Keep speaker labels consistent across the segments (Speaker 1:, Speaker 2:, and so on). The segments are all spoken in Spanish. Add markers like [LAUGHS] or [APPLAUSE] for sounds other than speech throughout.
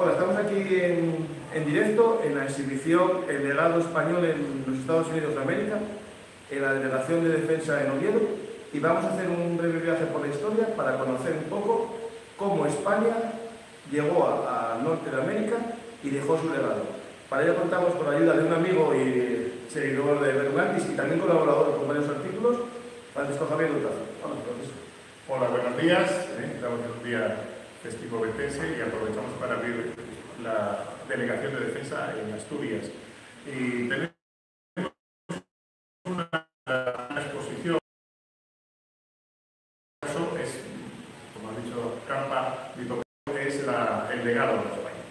Speaker 1: Hola, estamos aquí en, en, directo en la exhibición El legado español en los Estados Unidos de América, en la Delegación de Defensa en Oviedo, y vamos a hacer un breve viaje por la historia para conocer un poco cómo España llegó al norte de América y dejó su legado. Para ello contamos con la ayuda de un amigo y seguidor de Berlantis y también colaborador con varios artículos, Francisco Javier Lutazo.
Speaker 2: Hola, buenos días. ¿eh? Estamos en un día festivo y aprovechamos para abrir la Delegación de Defensa en Asturias. Y tenemos una, exposición. Eso es, como ha dicho Campa, es el legado de España.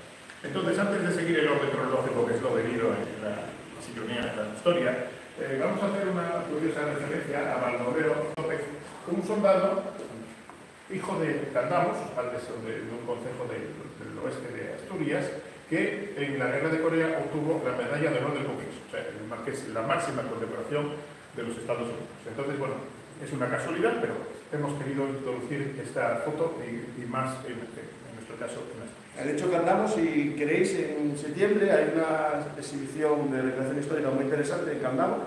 Speaker 2: Entonces, antes de seguir el orden cronológico, que es lo venido en la sincronía de la historia, eh, vamos a hacer una curiosa referencia a Baldomero López, un soldado hijo de Candamos, padres de, un concejo del oeste de Asturias, que en la guerra de Corea obtuvo la medalla de honor del Congreso, o sea, que es la máxima condecoración de los Estados Unidos. Entonces, bueno, es una casualidad, pero hemos querido introducir esta foto y, más en, nuestro caso en
Speaker 1: de hecho, Candamos, si queréis, en septiembre hay una exhibición de recreación histórica muy interesante en Candamos,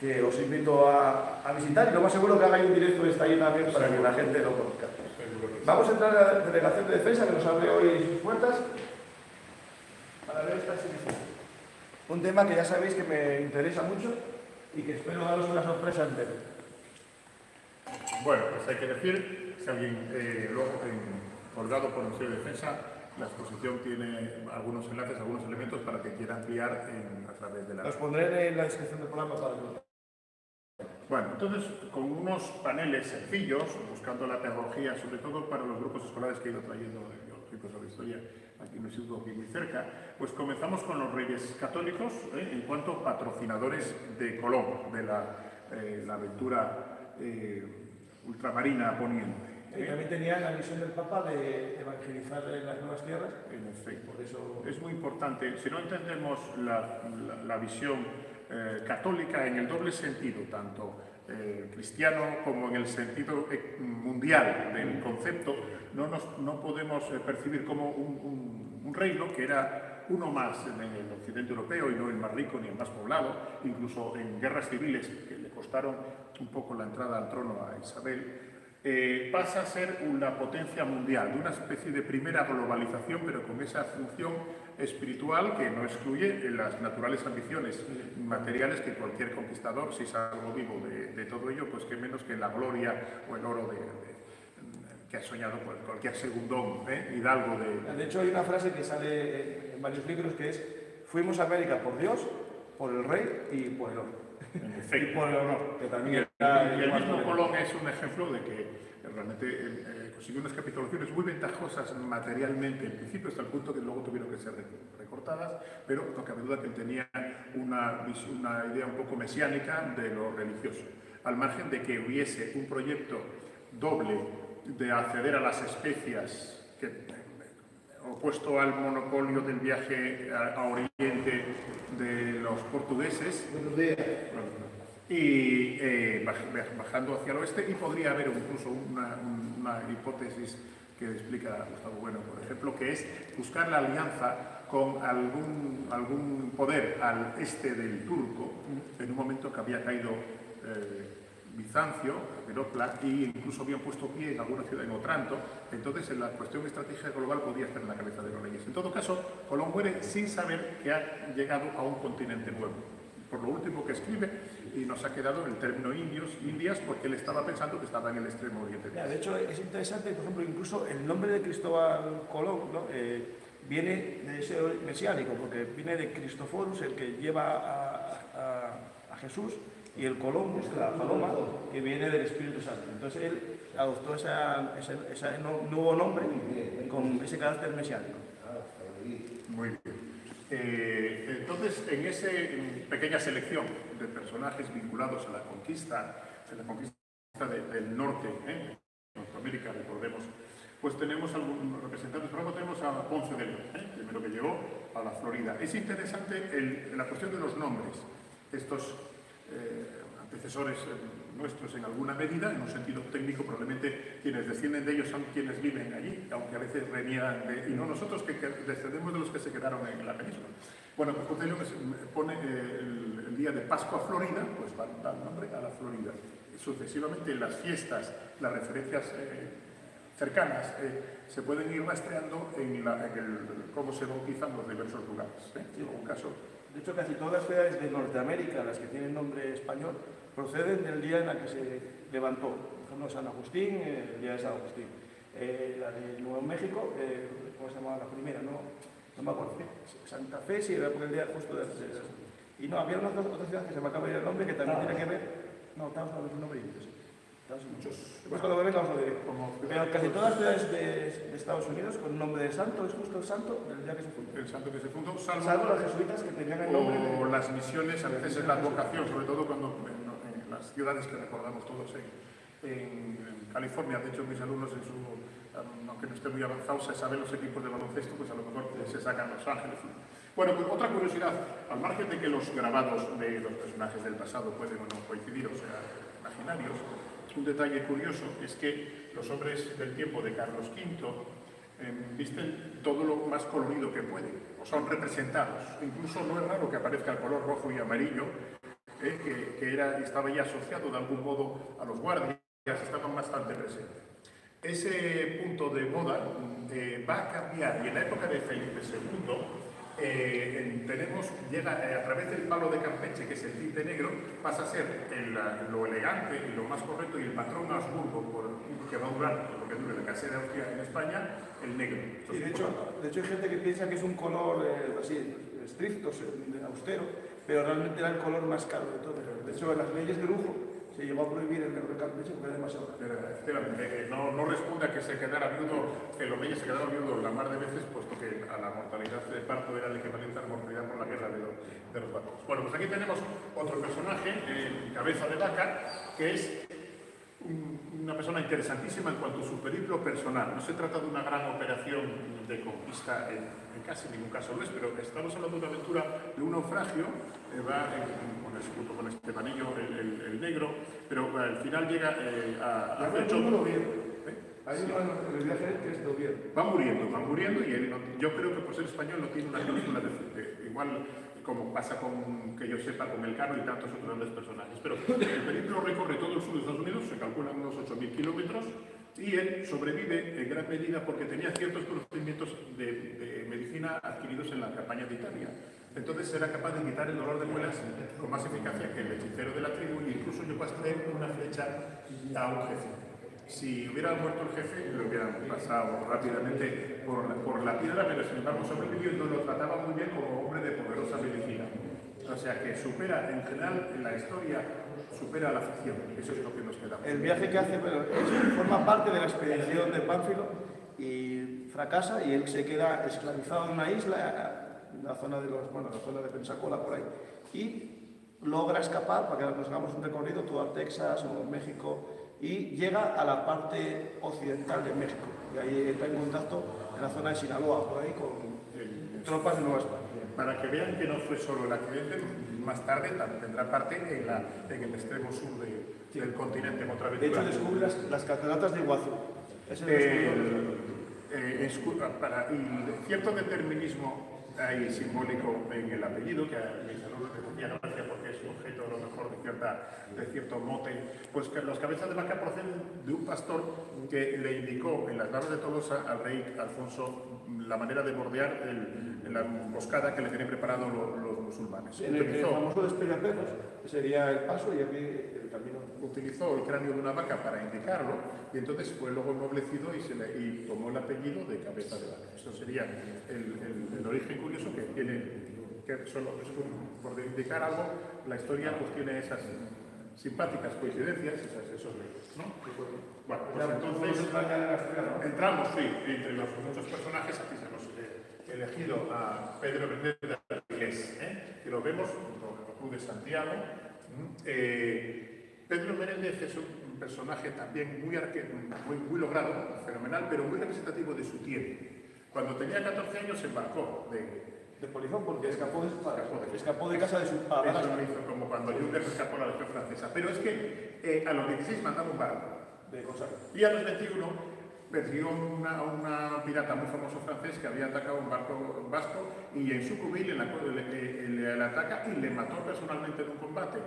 Speaker 1: que os invito a, visitar y lo más seguro que haga un directo de esta también para que la gente lo conozca. Vamos a entrar a la delegación de defensa que nos abre hoy sus puertas para ver esta exhibición. Un tema que ya sabéis que me interesa mucho y que espero daros una sorpresa entera.
Speaker 2: Bueno, pues hay que decir, si alguien eh, luego colgado por el Museo de Defensa, la exposición tiene algunos enlaces, algunos elementos para que quieran enviar a través de la...
Speaker 1: Los pondré en la descripción del programa para que
Speaker 2: bueno, entonces, con unos paneles sencillos, buscando la pedagogía, sobre todo para los grupos escolares que he ido trayendo de biológicos de historia aquí en el instituto, aquí muy cerca, pues comenzamos con los reyes católicos ¿eh? en cuanto patrocinadores de Colón, de la, eh, aventura eh, ultramarina poniente.
Speaker 1: Y también tenía la misión del Papa de evangelizar las nuevas tierras.
Speaker 2: En efecto. Por eso... Es muy importante. Si no entendemos la, la visión eh, católica en el doble sentido, tanto eh, cristiano como en el sentido eh, mundial del concepto, no, nos, no podemos percibir como un, reino que era uno más en el occidente europeo y no el más rico ni el más poblado, incluso en guerras civiles que le costaron un poco la entrada al trono a Isabel, eh, pasa a ser una potencia mundial, de una especie de primera globalización, pero con esa función espiritual que no excluye las naturales ambiciones materiales que cualquier conquistador, si es algo vivo de, todo ello, pues que menos que la gloria o el oro de, que ha soñado cualquier segundón, ¿eh? hidalgo de...
Speaker 1: De hecho hay una frase que sale en varios libros que es fuimos a América por Dios, por el rey y por el oro. [LAUGHS]
Speaker 2: Y por el honor, que también y el, mismo Colón es un ejemplo de que realmente consiguió unas capitulaciones muy ventajosas materialmente en principio, hasta el punto que luego tuvieron que ser recortadas, pero no cabe duda que él tenía una, una idea un poco mesiánica de lo religioso, al margen de que hubiese un proyecto doble de acceder a las especias que opuesto al monopolio del viaje a, Oriente de los portugueses y eh, bajando hacia el oeste y podría haber incluso una, hipótesis que explica Gustavo Bueno, por ejemplo, que es buscar la alianza con algún, algún poder al este del turco en un momento que había caído eh, Bizancio, Europla, y incluso habían puesto pie en alguna ciudad en Otranto, entonces en la cuestión estratégica global podía estar en la cabeza de los reyes. En todo caso, Colón muere sin saber que ha llegado a un continente nuevo. Por lo último que escribe, y nos ha quedado el término indios, indias, porque él estaba pensando que estaba en el extremo oriente.
Speaker 1: de hecho, es interesante, por ejemplo, incluso el nombre de Cristóbal Colón eh, viene de ese mesiánico, porque viene de Cristoforus, el que lleva a Jesús, y el Colón es la paloma que viene del Espíritu Santo. Entonces él adoptó ese, nuevo nombre con ese carácter mesiánico.
Speaker 2: Muy bien. Eh, entonces, en esa pequeña selección de personajes vinculados a la conquista, a la conquista del norte, ¿eh? Norteamérica, recordemos, pues tenemos algunos representantes, por ejemplo tenemos a Ponce de León, ¿eh? primero que llegó a la Florida. Es interesante la cuestión de los nombres. Estos eh, antecesores eh, nuestros en alguna medida, en un sentido técnico probablemente quienes descienden de ellos son quienes viven allí, aunque a veces reniegan de, y no nosotros que, descendemos de los que se quedaron en la península. Bueno, pues José pone eh, el, día de Pascua Florida, pues va a dar nombre a la Florida. Sucesivamente las fiestas, las referencias eh, cercanas, eh, se pueden ir rastreando en, el, cómo se bautizan los diversos lugares.
Speaker 1: un caso de hecho, casi todas las ciudades de Norteamérica, las que tienen nombre español, proceden del día en el que se levantó. Por ejemplo, San Agustín, eh, el día de San Agustín. Eh, la de Nuevo México, eh, ¿cómo se llamaba la primera? No, no me acuerdo. Santa Fe, sí, era por el día justo de, de, Y no, había unas otras ciudades que se me acaba de ir el nombre que también tiene que ver. No, estamos hablando de un nombre muchos. Después cuando me venga ver. Pero casi todas las ciudades de, Estados Unidos con un nombre de santo, es justo el santo del día que se fundó.
Speaker 2: El santo que se fundó, salvo,
Speaker 1: salvo los jesuitas que tenían el nombre
Speaker 2: O las misiones, a veces es la advocación, sobre todo cuando las ciudades que recordamos todos en, California, de hecho mis alumnos en su, aunque no esté muy avanzado, se saben los equipos de baloncesto, pues a lo mejor se sacan Los Ángeles. Bueno, pues otra curiosidad, al margen de que los grabados de los personajes del pasado pueden o no coincidir, o sea, imaginarios, un detalle curioso es que los hombres del tiempo de Carlos V em, visten todo lo más colorido que pueden, o son representados. Incluso no es raro que aparezca el color rojo y amarillo, eh, que, era, estaba ya asociado de algún modo a los guardias, estaban bastante presentes. Ese punto de moda eh, va a cambiar y en la época de Felipe II eh, tenemos, llega eh, a través del palo de Campeche, que es el tinte negro, pasa a ser lo elegante y lo más correcto, y el patrón Habsburgo, por, que va a durar lo que dure la casera Austria en España, el negro.
Speaker 1: de, hecho, de hecho hay gente que piensa que es un color eh, así, estricto, austero, pero realmente era el color más caro de todo. De hecho, en las leyes de lujo se llegó a prohibir el negro Campeche porque era demasiado
Speaker 2: caro. Efectivamente, no, no responde a que se quedara viudo, que los reyes se quedaron viudos la mar de veces, puesto que a la mortalidad de parto era el equivalente a la mortalidad por la guerra de los, de los Bueno, pues aquí tenemos otro personaje, eh, cabeza de vaca, que es una persona interesantísima en cuanto a su periplo personal. No se trata de una gran operación de conquista, en, casi ningún caso lo es, pero estamos hablando de una aventura de un naufragio, eh, va con, el, junto con Estebanillo el, el, negro, pero al final llega eh, a, a
Speaker 1: el viaje que es de
Speaker 2: Va muriendo, va muriendo y yo creo que por ser español no tiene una película de, igual como pasa con, que yo sepa, con el Cano y tantos otros grandes personajes. Pero el periplo recorre todo el sur de Estados Unidos, se calculan unos 8.000 kilómetros, y él sobrevive en gran medida porque tenía ciertos conocimientos de, medicina adquiridos en la campaña de Italia. Entonces era capaz de quitar el dolor de muelas con más eficacia que el hechicero de la tribu e incluso yo pasé una flecha a un jefe. Si hubiera muerto el jefe, lo hubieran pasado rápidamente por, por la piedra, pero sin embargo sobrevivió y no lo trataba muy bien como hombre de poderosa medicina. O sea que supera, en general, en la historia, supera la ficción. Eso es lo que nos queda.
Speaker 1: El viaje que hace forma parte de la expedición de Pánfilo y fracasa y él se queda esclavizado en una isla, en la zona de, los, bueno, la zona de Pensacola, por ahí. Y logra escapar para que nos hagamos un recorrido todo a Texas o México y llega a la parte occidental de México. Y ahí está en contacto en la zona de Sinaloa, por ahí, con tropas de Nueva España.
Speaker 2: Para que vean que no fue solo el accidente, más tarde tendrá parte en, la, en el extremo sur del continente. Otra vez
Speaker 1: de hecho, descubre las, cataratas de Iguazú.
Speaker 2: Es el eh, para, y cierto determinismo hay simbólico en el apellido, que a mis alumnos les hacía gracia porque es objeto a lo mejor de, cierta, de cierto mote, pues que los cabezas de vaca proceden de un pastor que le indicó en las naves de Tolosa al rey Alfonso la manera de bordear el, la emboscada que le tenían preparado los, musulmanes.
Speaker 1: En el, el famoso sería el paso y aquí el camino.
Speaker 2: Utilizó el cráneo de una vaca para indicarlo y entonces fue luego ennoblecido y, se le, y tomó el apellido de cabeza de vaca. Esto sería el, el origen curioso que tiene, que solo por indicar algo, la historia pues tiene esas simpáticas coincidencias, esas, esos ¿no? Bueno, pues entonces entramos, sí, entre los muchos personajes, aquí hemos eh, elegido a Pedro Avilés, ¿eh? que lo vemos con Cruz de Santiago. Eh, Pedro Menéndez es un personaje también muy, muy, muy logrado, fenomenal, pero muy representativo de su tiempo. Cuando tenía 14 años se embarcó de,
Speaker 1: de polizón porque escapó de, escapó de casa de su padre.
Speaker 2: Eso lo hizo como cuando Juncker escapó a la legión francesa. Pero es que eh, a los 16 mandaba un barco de. Y a los 21 persiguió una, a una pirata muy famoso francés que había atacado un barco vasco y en su cubil le, le, le, ataca y le mató personalmente en un combate.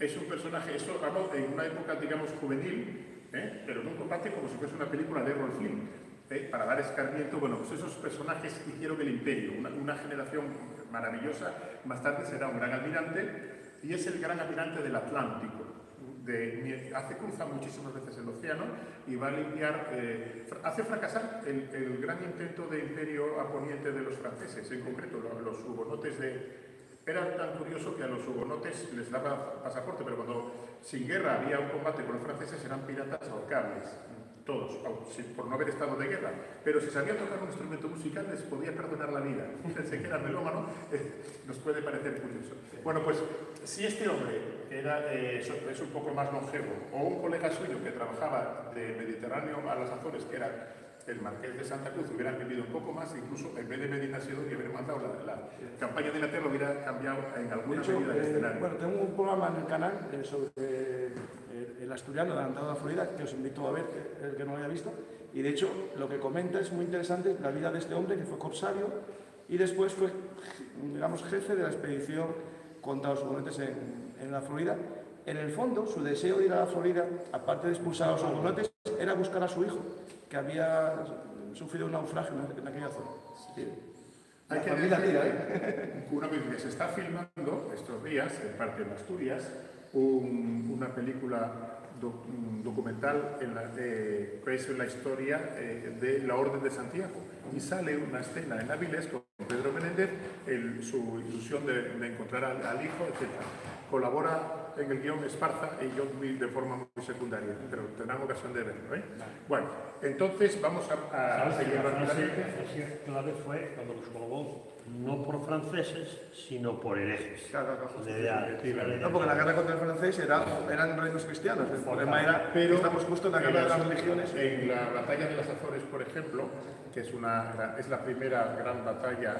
Speaker 2: Es un personaje, eso en una época, digamos, juvenil, ¿eh? pero en un combate como si fuese una película de Errol Flynn. ¿eh? Para dar escarmiento, bueno, pues esos personajes hicieron el imperio, una, una generación maravillosa. Más tarde será un gran almirante y es el gran almirante del Atlántico. Hace cruza muchísimas veces el océano y va a limpiar, eh, hace fracasar el, el, gran intento de imperio a poniente de los franceses, en concreto los, los hugonotes de... Era tan curioso que a los hugonotes les daba pasaporte, pero cuando sin guerra había un combate con los franceses eran piratas ahorcables todos, por no haber estado de guerra, pero si sabía tocar un instrumento musical les podía perdonar la vida. [LAUGHS] Fíjense que era melómano, eh, nos puede parecer curioso. Bueno, pues si este hombre era, eh, es un poco más longevo, o un colega suyo que trabajaba de Mediterráneo a las Azores, que era el Marqués de Santa Cruz, hubiera vivido un poco más, incluso en vez de Medina Sido y haber mandado la, la campaña de Inglaterra, hubiera cambiado en alguna
Speaker 1: hecho,
Speaker 2: medida el
Speaker 1: eh,
Speaker 2: escenario.
Speaker 1: Bueno, tengo un programa en el canal sobre el asturiano de la Florida, que os invito a ver, el que no lo haya visto, y de hecho lo que comenta es muy interesante, la vida de este hombre que fue corsario y después fue, digamos, jefe de la expedición contra los hugonotes en, en, la Florida. En el fondo, su deseo de ir a la Florida, aparte de expulsar a los hugonotes, era buscar a su hijo, que había sufrido un naufragio en aquella zona. Sí.
Speaker 2: Hay que decir, ¿eh? [LAUGHS] una vez que se está filmando estos días, en parte en Asturias, un, una película un documental en la, eh, la historia eh, de la Orden de Santiago y sale una escena en Avilés con Pedro Menéndez, el, su ilusión de, de encontrar al, al, hijo, etc. Colabora en el guion Esparza y yo de forma muy secundaria, pero tendrán ocasión de verlo. ¿eh? Bueno, entonces vamos a, a seguir.
Speaker 3: La clave fue cuando los colgó no por franceses, sino por herejes.
Speaker 1: Claro, claro,
Speaker 3: de, de, de,
Speaker 1: no, porque la guerra contra el francés era, eran reinos cristianos. El problema era
Speaker 2: pero
Speaker 1: estamos justo en la guerra de las religiones.
Speaker 2: En la batalla de las Azores, por ejemplo, que es, una, es la primera gran batalla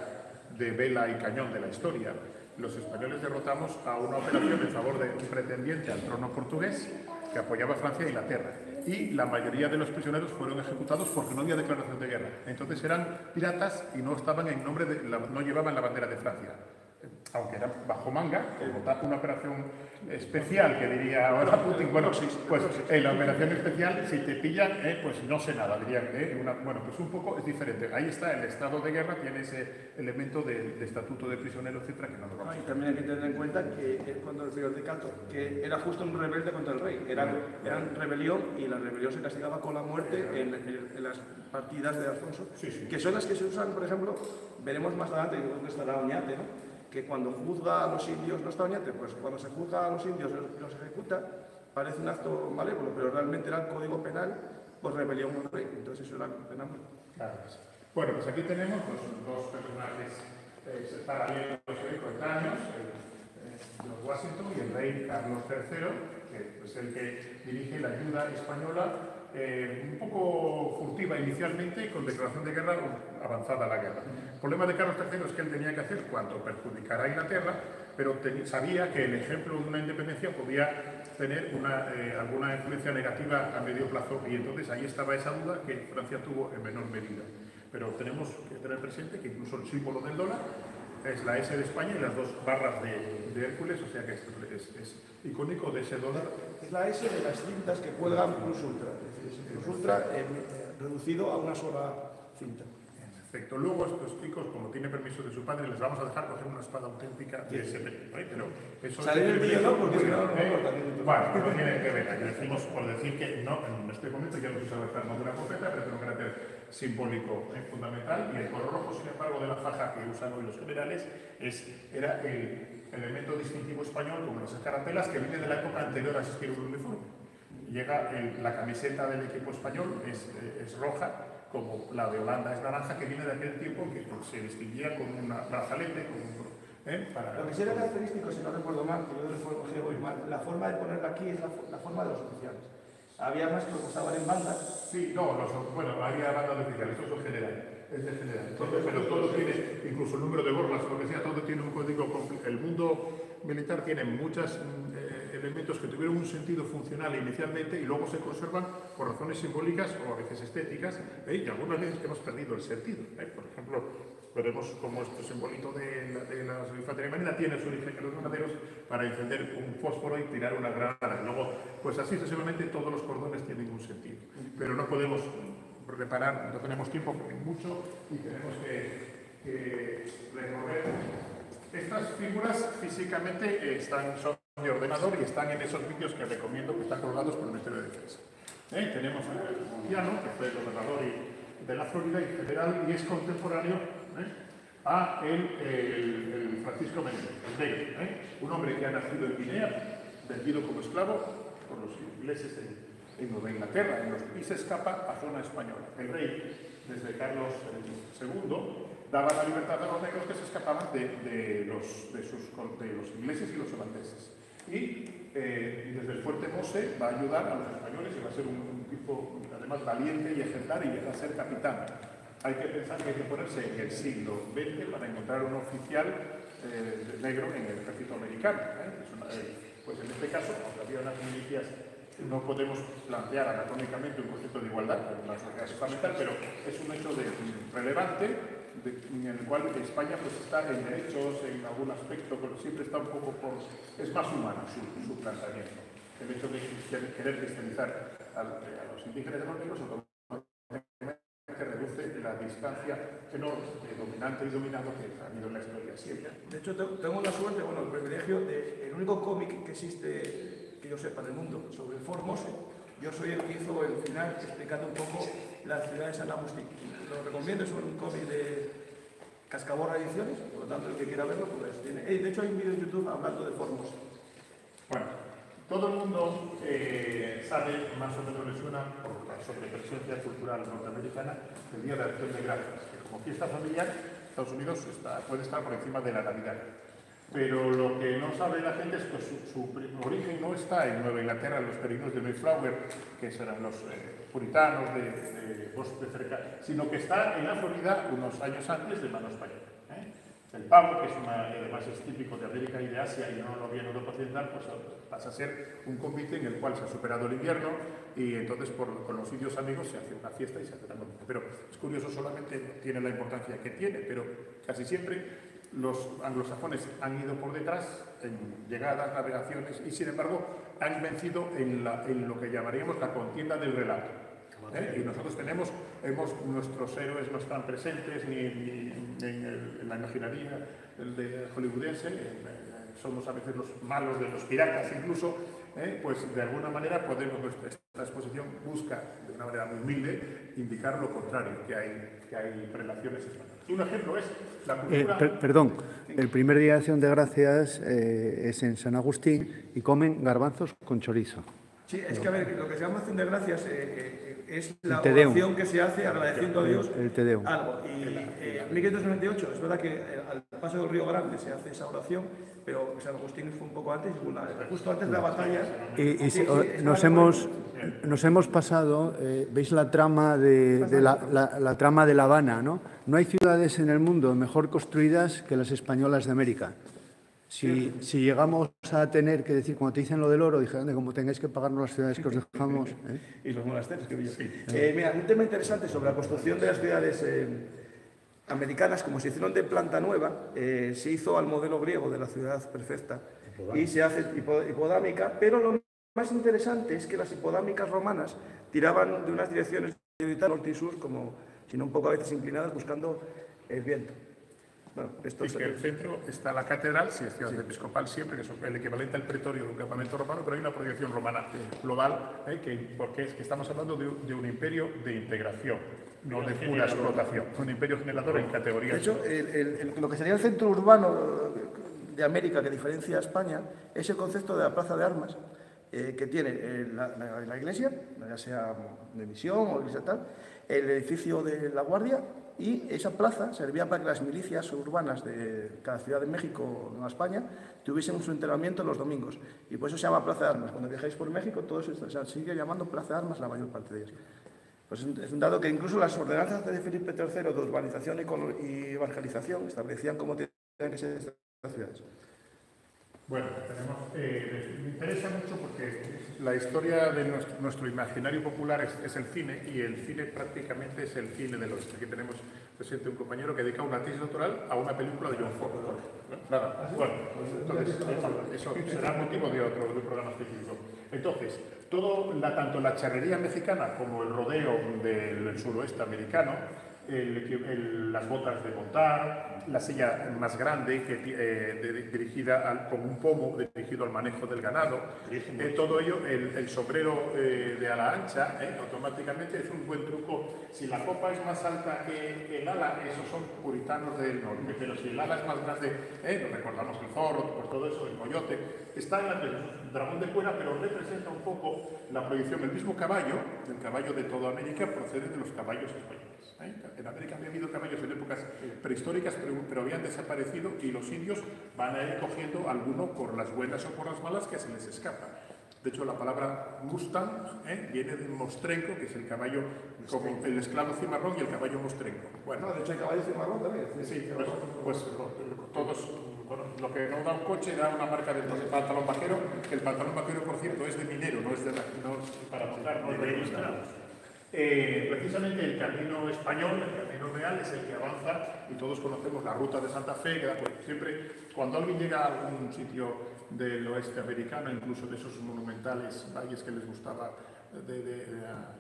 Speaker 2: de vela y cañón de la historia, los españoles derrotamos a una operación en favor de un pretendiente al trono portugués que apoyaba a Francia e Inglaterra. Y la mayoría de los prisioneros fueron ejecutados porque no había declaración de guerra. Entonces eran piratas y no estaban en nombre de no llevaban la bandera de Francia aunque era bajo manga, como una operación especial, que diría ahora Putin, bueno, pues en la operación especial, si te pillan, eh, pues no sé nada, dirían, eh, una, bueno, pues un poco es diferente. Ahí está, el estado de guerra tiene ese elemento de, de estatuto de prisionero, etcétera, que no lo vamos
Speaker 1: a Y también hay que tener en cuenta que cuando el río de Cato, que era justo un rebelde contra el rey, eran, eran rebelión y la rebelión se castigaba con la muerte en, en, en las partidas de Alfonso,
Speaker 2: sí, sí.
Speaker 1: que son las que se usan, por ejemplo, veremos más adelante, donde estará Oñate, ¿no? Que cuando juzga a los indios no está Oñate, pues cuando se juzga a los indios los ejecuta, parece un acto malévolo, pero realmente era el código penal por rebelión un rey, entonces eso era penal.
Speaker 2: Claro. Bueno, pues aquí tenemos los dos personajes eh, paralelos eh, coetáneos, el, George Washington y el rey Carlos III, que es el que dirige la ayuda española eh, un poco furtiva inicialmente y con declaración de guerra avanzada la guerra. El problema de Carlos III es que él tenía que hacer cuanto perjudicara a Inglaterra, pero sabía que el ejemplo de una independencia podía tener eh, alguna influencia negativa a medio plazo y entonces ahí estaba esa duda que Francia tuvo en menor medida. Pero tenemos que tener presente que incluso el símbolo del dólar es la S de España y las dos barras de, de Hércules, o sea que es, es, es, icónico de ese dólar.
Speaker 1: Es la S de las cintas que cuelgan Plus Ultra, es decir, Plus Ultra eh, reducido a una sola cinta.
Speaker 2: Perfecto. Luego estos chicos, como tiene permiso de su padre, les vamos a dejar coger una espada auténtica de ese peligro. ¿eh? Pero eso
Speaker 1: Salir el vídeo no, porque si no, no,
Speaker 2: ¿eh? Bueno, pero tiene que ver. Aquí decimos por decir que no, en este momento ya no se usa el arma de una escopeta, pero tiene un carácter simbólico ¿eh? fundamental. Y el color rojo, sin embargo, de la faja que usan hoy los generales, es, era el elemento distintivo español, como las escarapelas, que viene de la época anterior a existir un uniforme. Llega el, la camiseta del equipo español, es, es roja, como la de Holanda es naranja, que viene de aquel tiempo que pues, se distinguía con un brazalete, con un, ¿eh? Para...
Speaker 1: Lo que sí era característico, si no recuerdo mal, que yo recuerdo mal, la forma de ponerlo aquí es la, la forma de los oficiales. Había más que estaban en bandas.
Speaker 2: Sí, no, los, bueno, había bandas de oficiales, eso es general. es de general. pero todo tiene, incluso el número de borlas o lo que sea, todo tiene un código. El mundo militar tiene muchos mm, elementos que tuvieron un sentido funcional inicialmente y luego se conservan por razones simbólicas o a veces estéticas ¿eh? y algunas veces que hemos perdido el sentido. ¿eh? Por ejemplo, veremos cómo este simbolito de la, de la infantería marina tiene su origen en los granaderos para encender un fósforo y tirar una granada. Luego, pues así sucesivamente todos los cordones tienen un sentido. Pero no podemos reparar, no tenemos tiempo mucho y tenemos que, que. Estas figuras físicamente están, son de ordenador y están en esos vídeos que recomiendo que están colgados por el Ministerio de Defensa. ¿Eh? Tenemos a Montiano, que fue el gobernador de la Florida y federal y es contemporáneo ¿eh? a el, el, Francisco Menéndez, el rey, ¿eh? un hombre que ha nacido en Guinea, vendido como esclavo por los ingleses en en Nueva Inglaterra y se escapa a zona española. El rey, desde Carlos II, daba la libertad a los negros que se escapaban de, los, de, sus, de los, ingleses y los holandeses. Y, eh, desde el fuerte Mose va a ayudar a los españoles y va a ser un, tipo, además, valiente y ejemplar y llega a ser capitán. Hay que pensar que hay que ponerse en el siglo XX para encontrar un oficial eh, negro en el ejército americano. ¿eh? pues en este caso, aunque había unas milicias no podemos plantear anatómicamente un concepto de igualdad, es fundamental, pero es un hecho de, relevante en el cual España pues, está en derechos, en algún aspecto, pero siempre está un poco por... es más humano su, su planteamiento. El hecho de querer cristianizar a, los indígenas negros que reduce la distancia enorme de dominante y dominado que ha habido en la historia siempre.
Speaker 1: De hecho, tengo la suerte, bueno, el privilegio de el único cómic que existe que yo sepa del mundo sobre Formosa, yo soy el que hizo el final explicando un poco la ciudad de San Agustín. Lo recomiendo, es un cómic de Cascaborra Ediciones, por lo tanto el que quiera verlo, pues tiene. de hecho hay un vídeo en YouTube hablando de Formosa.
Speaker 2: Bueno, todo el mundo eh, sabe, más o menos le suena, por la sobrepresencia cultural norteamericana, el Día de Acción de Gracias, que como fiesta familiar, Estados Unidos puede estar por encima de la Navidad. Pero lo que no sabe la gente es que su, origen no está en Nueva Inglaterra, en los peregrinos de Mayflower, que serán los eh, puritanos de, de, de, cerca, sino que está en la Florida unos años antes de mano española. ¿eh? El pavo, que es una, además es típico de América y de Asia y no lo viene Europa Occidental, pues pasa a ser un convite en el cual se ha superado el invierno y entonces por, con los indios amigos se hace una fiesta y se hace una Pero es curioso, solamente tiene la importancia que tiene, pero casi siempre los anglosajones han ido por detrás en llegadas, navegaciones y sin embargo han vencido en, lo que llamaríamos la contienda del relato. ¿eh? Y nosotros tenemos, hemos, nuestros héroes no están presentes ni, en, la imaginaría de hollywoodense, somos a veces los malos de los piratas incluso, ¿eh? pues de alguna manera podemos, esta exposición busca de una manera muy humilde indicar lo contrario, que hay, que hay relaciones Un ejemplo es la
Speaker 4: eh, cultura... perdón, el primer día de acción de gracias eh, es en San Agustín y comen garbanzos con chorizo.
Speaker 1: Sí, es que a ver, lo que se llama acción de gracias es la oración que se hace agradeciendo a Dios
Speaker 4: el,
Speaker 1: algo. Y eh, en 1598 es verdad que eh, al paso del Río Grande se hace esa oración, pero San Agustín fue un poco antes, justo antes de la batalla.
Speaker 4: Y, nos, hemos, nos hemos pasado, eh, veis la trama de, la, la, trama de La Habana, ¿no? No hay ciudades en el mundo mejor construidas que las españolas de América. Si, si, llegamos a tener que decir, cuando te dicen lo del oro, dije, como tengáis que pagarnos las ciudades que os dejamos. [LAUGHS] ¿eh?
Speaker 1: y los monasterios que yo. Eh, mira, un tema interesante sobre la construcción de las ciudades eh, americanas, como se hicieron de planta nueva, se hizo al modelo griego de la ciudad perfecta y se hace hipodámica, pero lo más interesante es que las hipodámicas romanas tiraban de unas direcciones norte y sur, como, sino un poco a veces inclinadas, buscando el viento.
Speaker 2: Bueno, esto y que el centro está la catedral, si es ciudad episcopal siempre, que es el equivalente al pretorio de un campamento romano, pero hay una proyección romana global, ¿eh? que, porque es que estamos hablando de, un imperio de integración, no de pura explotación, un imperio generador en categorías.
Speaker 1: De hecho, lo que sería el centro urbano de América que diferencia a España es el concepto de la plaza de armas, eh, que tiene eh, la, la, iglesia, ya sea de misión o iglesia tal, el edificio de la guardia y esa plaza servía para que las milicias urbanas de cada ciudad de México o Nueva España tuviesen su entrenamiento los domingos. Y por eso se llama Plaza de Armas. Cuando viajáis por México, todo eso se sigue llamando Plaza de Armas la mayor parte de ellas. Pues es un dato que incluso las ordenanzas de Felipe III de urbanización y evangelización establecían cómo tenían que ser estas ciudades.
Speaker 2: Bueno, tenemos, eh, me interesa mucho porque la historia de nuestro, imaginario popular es, el cine y el cine prácticamente es el cine del oeste. Aquí tenemos presente un compañero que dedica una tesis doctoral a una película de John Ford. Nada, bueno, entonces eso será motivo de otro de un programa específico. Entonces, todo, la, tanto la charrería mexicana como el rodeo del suroeste americano las botas de montar, la silla más grande que, eh, dirigida al, con un pomo dirigido al manejo del ganado, eh, todo ello, el, sombrero eh, de ala ancha, automáticamente es un buen truco. Si la copa es más alta que el ala, esos son puritanos del norte, pero si el ala es más grande, nos recordamos el zorro, por todo eso, el coyote, está en el dragón de fuera, pero representa un poco la proyección. El mismo caballo, el caballo de toda América, procede de los caballos españoles. En América había habido caballos en épocas prehistóricas, pero, habían desaparecido y los indios van a ir cogiendo alguno por las buenas o por las malas que se les escapa. De hecho, la palabra Mustang ¿eh? viene de mostrenco, que es el caballo, como el esclavo cimarrón y el caballo mostrenco.
Speaker 1: Bueno, de hecho hay caballo cimarrón también.
Speaker 2: Sí, pues, pues todos, lo que no da un coche da una marca de pantalón vaquero, el pantalón vaquero, por cierto, es de minero, no es de para montar, no es de eh, precisamente el camino español, el camino real, es el que avanza y todos conocemos la ruta de Santa Fe, que pues, siempre. Cuando alguien llega a algún sitio del oeste americano, incluso de esos monumentales valles que les gustaba de,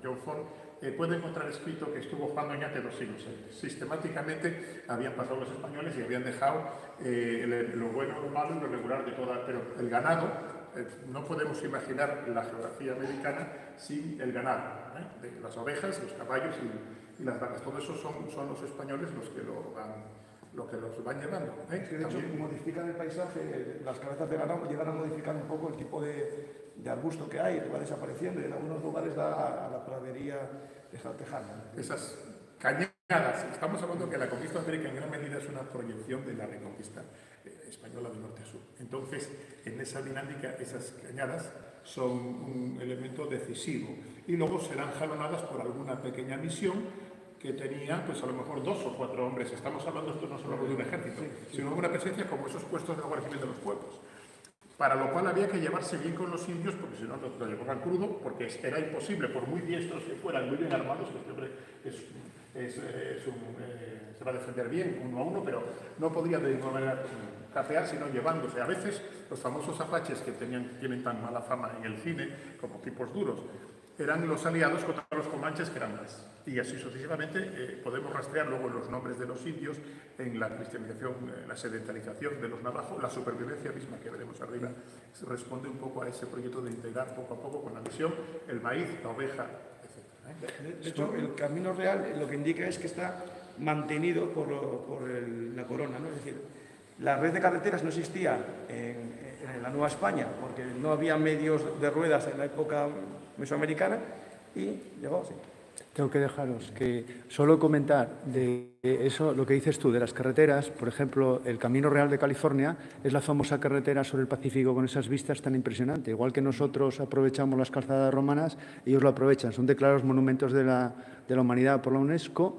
Speaker 2: John Ford, eh, puede encontrar escrito que estuvo Juan Doñate dos siglos antes. Sistemáticamente habían pasado los españoles y habían dejado eh, lo bueno, lo malo y lo regular de toda, pero el ganado eh, no podemos imaginar la geografía americana sin el ganado, ¿eh? las ovejas, los caballos y, las vacas. Todo eso son, son, los españoles los que lo van, lo que los van llevando.
Speaker 1: ¿eh? de hecho, modifican el paisaje, las cabezas de ganado llegan a modificar un poco el tipo de, de arbusto que hay, que va desapareciendo y en algunos lugares da a la pradería tejana.
Speaker 2: Esas cañadas, estamos hablando que la conquista de América en gran medida es una proyección de la reconquista española de norte a sur. Entonces, en esa dinámica, esas cañadas son un elemento decisivo. Y luego serán jalonadas por alguna pequeña misión que tenía, pues a lo mejor dos o cuatro hombres. Estamos hablando, esto no solo de un ejército, sino de una presencia como esos puestos de Guardia de los pueblos. Para lo cual había que llevarse bien con los indios, porque si no lo llevaban crudo, porque era imposible, por muy diestros que fueran, muy bien armados, que siempre es, eh, se va a defender bien uno a uno, pero no podía de capear, sino llevándose. A veces los famosos apaches que tienen tan mala fama en el cine como tipos duros, eran los aliados contra los comanches más. Y así sucesivamente eh, podemos rastrear luego los nombres de los indios en la cristianización, la sedentarización de los navajos, la supervivencia misma que veremos arriba, responde un poco a ese proyecto de integrar poco a poco con la misión el maíz, la oveja, etc.
Speaker 1: ¿eh? De, hecho, el camino real lo que indica es que está mantenido por, la corona, ¿no? es decir, la red de carreteras no existía en, la Nueva España porque no había medios de ruedas en la época mesoamericana y llegó así.
Speaker 4: Tengo que dejaros que solo comentar de eso, lo que dices tú, de las carreteras, por ejemplo, el Camino Real de California es la famosa carretera sobre el Pacífico con esas vistas tan impresionantes. Igual que nosotros aprovechamos las calzadas romanas, ellos lo aprovechan. Son declarados monumentos de la, de la humanidad por la UNESCO.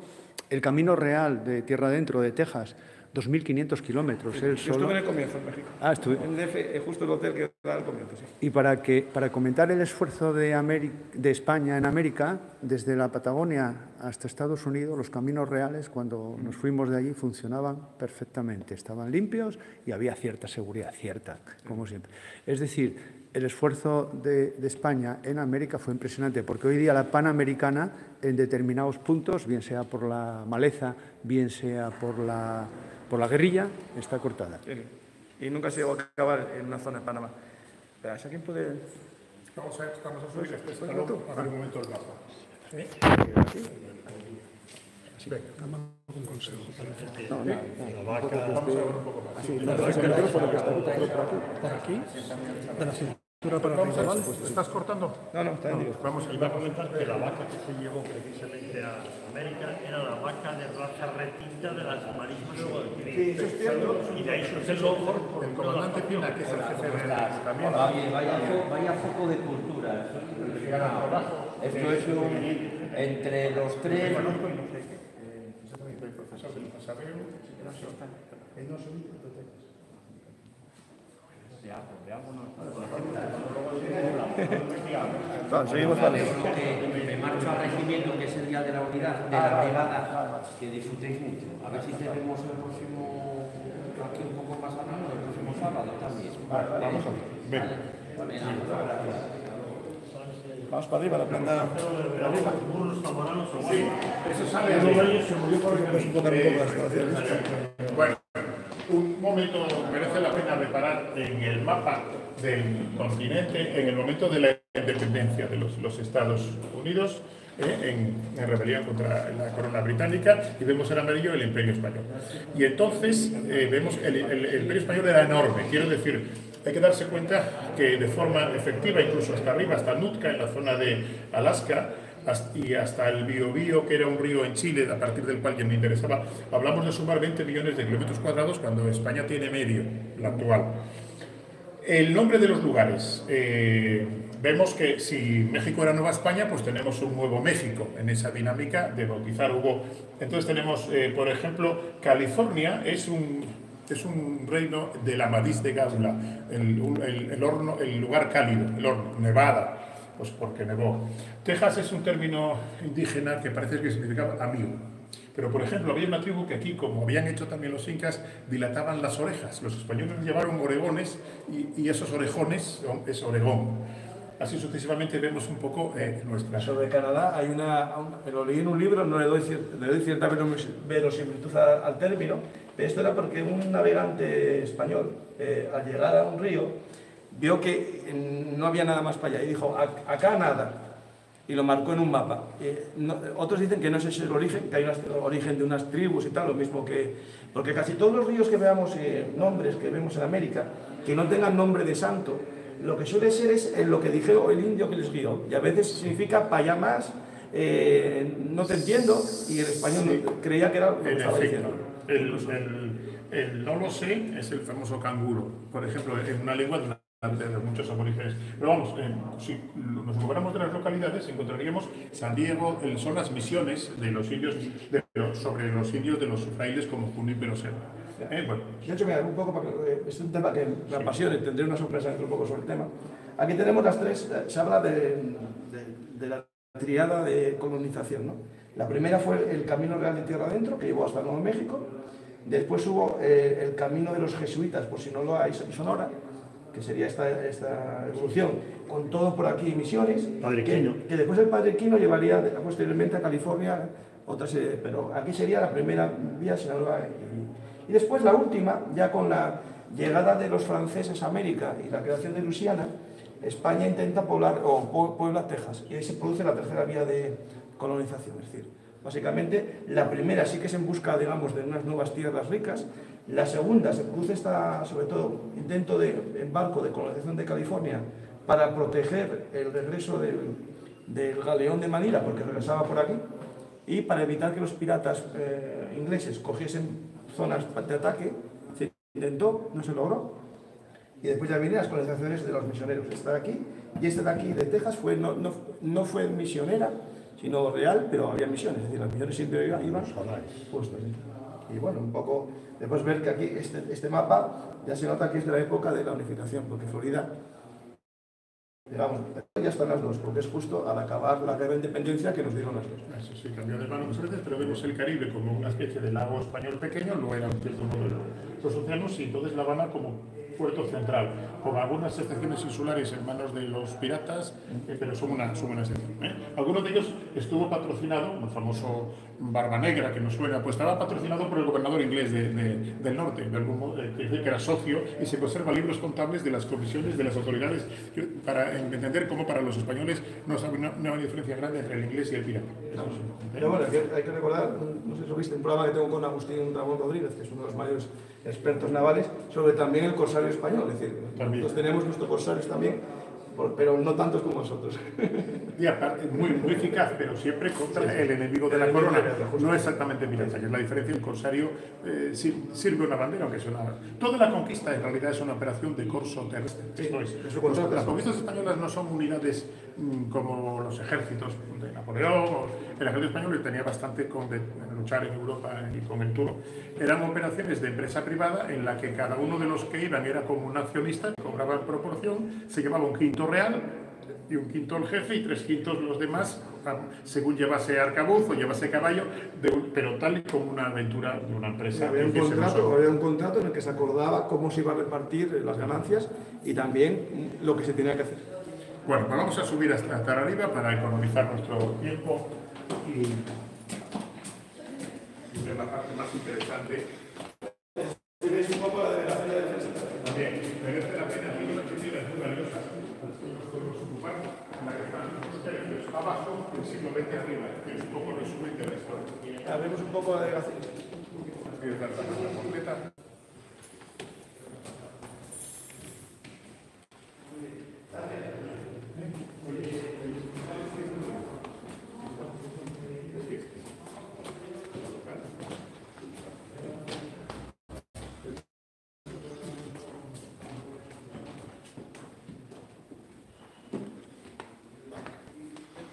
Speaker 4: El Camino Real de Tierra Adentro de Texas 2.500 kilómetros.
Speaker 1: Yo estuve en el comienzo en México.
Speaker 4: Ah, estuve.
Speaker 1: En DF, eh, justo el hotel que da el comienzo, sí.
Speaker 4: Y para, que, para comentar el esfuerzo de, de España en América, desde la Patagonia hasta Estados Unidos, los caminos reales, cuando nos fuimos de allí, funcionaban perfectamente. Estaban limpios y había cierta seguridad, cierta, como siempre. Es decir, el esfuerzo de, de, España en América fue impresionante, porque hoy día la Panamericana, en determinados puntos, bien sea por la maleza, bien sea por la por la guerrilla está cortada.
Speaker 1: Y nunca se llegó a acabar en una zona de Panamá. Pero ¿a quién puede...?
Speaker 2: Estamos a, estamos a subir este escalón a ver un momento el mapa. ¿Sí?
Speaker 1: Sí. Venga,
Speaker 3: un consejo.
Speaker 1: No, no, no.
Speaker 3: La vaca...
Speaker 2: Vamos a ver un poco más.
Speaker 1: Así, no, no.
Speaker 3: De la
Speaker 2: Vamos a, ¿Estás cortando?
Speaker 1: No, no, está bien.
Speaker 3: Vamos, iba a comentar que la vaca que se llevó precisamente a América era la vaca de raza retinta de las marismas
Speaker 1: Sí, eso es cierto.
Speaker 3: Y de ahí surge el lobo.
Speaker 2: El comandante Pina, que es el jefe de
Speaker 5: también. Vaya, vaya, foco de cultura.
Speaker 2: Esto es un
Speaker 5: entre los tres...
Speaker 2: Conozco y no sé profesor del pasareo.
Speaker 1: seguimos vale.
Speaker 5: que me marcho al regimiento, que es el día de la unidad, de la brigada, que disfrutéis mucho. A ver si tenemos el próximo, aquí un poco más a mano, el próximo sábado también.
Speaker 1: Vamos a ver. Vamos para arriba, la planta.
Speaker 3: Burros zamoranos o
Speaker 2: Eso sale
Speaker 3: Uno
Speaker 2: de
Speaker 3: de ellos se murió por
Speaker 1: Es un poco de las instalaciones.
Speaker 2: Bueno, un momento reparar en el mapa del continente en el momento de la independencia de los, los Estados Unidos eh, en, en rebelión contra la corona británica y vemos en amarillo el imperio español. Y entonces eh, vemos el, el- el imperio español era enorme, quiero decir, hay que darse cuenta que de forma efectiva, incluso hasta arriba, hasta Nootka, en la zona de Alaska, y hasta el Biobío, que era un río en Chile, a partir del cual ya me interesaba, hablamos de sumar 20 millones de kilómetros cuadrados cuando España tiene medio, la actual. El nombre de los lugares. eh, vemos que si México era Nueva España, pues tenemos un nuevo México en esa dinámica de bautizar. Hubo, entonces tenemos, eh, por ejemplo, California es un, es un reino de la de un- el- el horno, el lugar cálido, el horno, Nevada, pues porque nevó. Texas es un término indígena que parece que significa amigo. Pero, por ejemplo, había una tribu que aquí, como habían hecho también los incas, dilataban las orejas. Los españoles llevaron oregones y, y esos orejones es Oregón. Así sucesivamente vemos un poco eh, nuestra...
Speaker 1: Sobre Canadá hay una, un- lo leí en un libro, no le doy, le doy cierta verosimilitud al término, pero esto era porque un navegante español, eh, al llegar a un río, vio que eh, no había nada más para allá y dijo, "Ac- acá nada, y lo marcó en un mapa. Eh, no- otros dicen que no ese es el origen, que hay un origen de unas tribus y tal, lo mismo que... Porque casi todos los ríos que veamos, eh, nombres que vemos en América, que no tengan nombre de santo, lo que suele ser es lo que dijo el indio que les guió. Y a veces significa para allá más, eh, no te entiendo, y el español creía que era lo que estaba
Speaker 2: efecto,
Speaker 1: diciendo.
Speaker 2: el, el- el no lo sé es el famoso canguro, por ejemplo, en una lengua de, una- de muchos aborígenes. Pero vamos, eh, si nos ocupáramos de las localidades, encontraríamos San Diego, el- son las misiones de los indios, de- sobre los indios de los frailes como Junípero Serra. Eh, bueno,
Speaker 1: De hecho, mira, un poco, eh, es un tema que me apasiona y tendré una sorpresa dentro un poco sobre el tema. Aquí tenemos las tres, eh, se habla de, de- de la triada de colonización. ¿no? La primera fue el Camino Real de Tierra Adentro, que llevó hasta Nuevo México. Después hubo eh, el Camino de los Jesuitas por Sinaloa y Sonora, que sería esta, esta evolución, con todo por aquí misiones.
Speaker 3: Padre
Speaker 1: que, que después el Padre Quino llevaría posteriormente a California, otra serie, pero aquí sería la primera vía Sinaloa y, y después la última, ya con la llegada de los franceses a América y la creación de Luisiana, España intenta poblar, o pue- puebla Texas, y ahí se produce la tercera vía de colonización. Es decir, básicamente la primera sí que es en busca, digamos, de unas nuevas tierras ricas, la segunda se produce esta, sobre todo, intento de embarco de colonización de California para proteger el regreso del, del galeón de Manila, porque regresaba por aquí, y para evitar que los piratas eh, ingleses cogiesen zonas de ataque, se intentó, no se logró. Y después ya vienen las colonizaciones de los misioneros. Esta de aquí y esta de aquí, de Texas, fue, no, no, no fue misionera, sino real, pero había misiones. Es decir, las misiones siempre iban, iban justo, sí. Y bueno, un poco, después ver que aquí este, este mapa ya se nota que es de la época de la unificación, porque Florida Digamos, ya están las dos, porque es justo al acabar la guerra de independencia que nos dieron las dos.
Speaker 2: eso sí cambió de mano muchas veces, pero vemos el Caribe como una especie de lago español pequeño, no era un cierto modo los océanos y entonces La Habana como puerto central, con algunas excepciones insulares en manos de los piratas, eh, pero son una, son una excepción. ¿eh? De ellos estuvo patrocinado, el famoso Barba Negra, que nos suena, pues estaba patrocinado por el gobernador inglés de- de- del norte, de eh, que era socio y se conserva libros contables de las comisiones de las autoridades para entender cómo para los españoles no es una, una diferencia grande entre el inglés y el pirata.
Speaker 1: Pero bueno, hay que, hay que recordar, no sé si lo viste, un programa que tengo con Agustín Ramón Rodríguez, que es uno de los mayores expertos navales, sobre también el corsario español. Es decir,
Speaker 2: También.
Speaker 1: nosotros tenemos nuestros corsarios también, pero no tantos como nosotros.
Speaker 2: Y aparte, muy, muy eficaz, pero siempre contra el enemigo de la
Speaker 1: El enemigo
Speaker 2: corona.
Speaker 1: de la.
Speaker 2: No exactamente pirata, que es la diferencia. El corsario eh, sir- sirve una bandera, aunque es una... Toda la conquista en realidad es una operación de corso terrestre.
Speaker 1: Sí,
Speaker 2: Esto es.
Speaker 1: eso.
Speaker 2: Las conquistas españolas no son unidades mm, como los ejércitos de Napoleón. o- El ejército español tenía bastante con de- luchar en Europa y con el turno. Eran operaciones de empresa privada en la que cada uno de los que iban era como un accionista, cobraba en proporción, se llevaba un quinto real y un quinto el jefe y tres quintos los demás, ah, según llevase arcabuz o llevase caballo, de pero tal y como una aventura de una empresa.
Speaker 1: había, un contrato, había un contrato en el que se acordaba cómo se iba a repartir las ganancias y también lo que se tenía que hacer.
Speaker 2: Bueno, pues vamos a subir hasta, hasta arriba para economizar nuestro tiempo y, y ver la parte más interesante. También merece la pena aquí una actividad muy valiosa. Nos podemos ocupar la que están los tercios abajo del siglo XX arriba, que es un poco resumen de la historia.
Speaker 1: Hablemos un poco de delegación.
Speaker 2: ¿Quieres dar la página completa?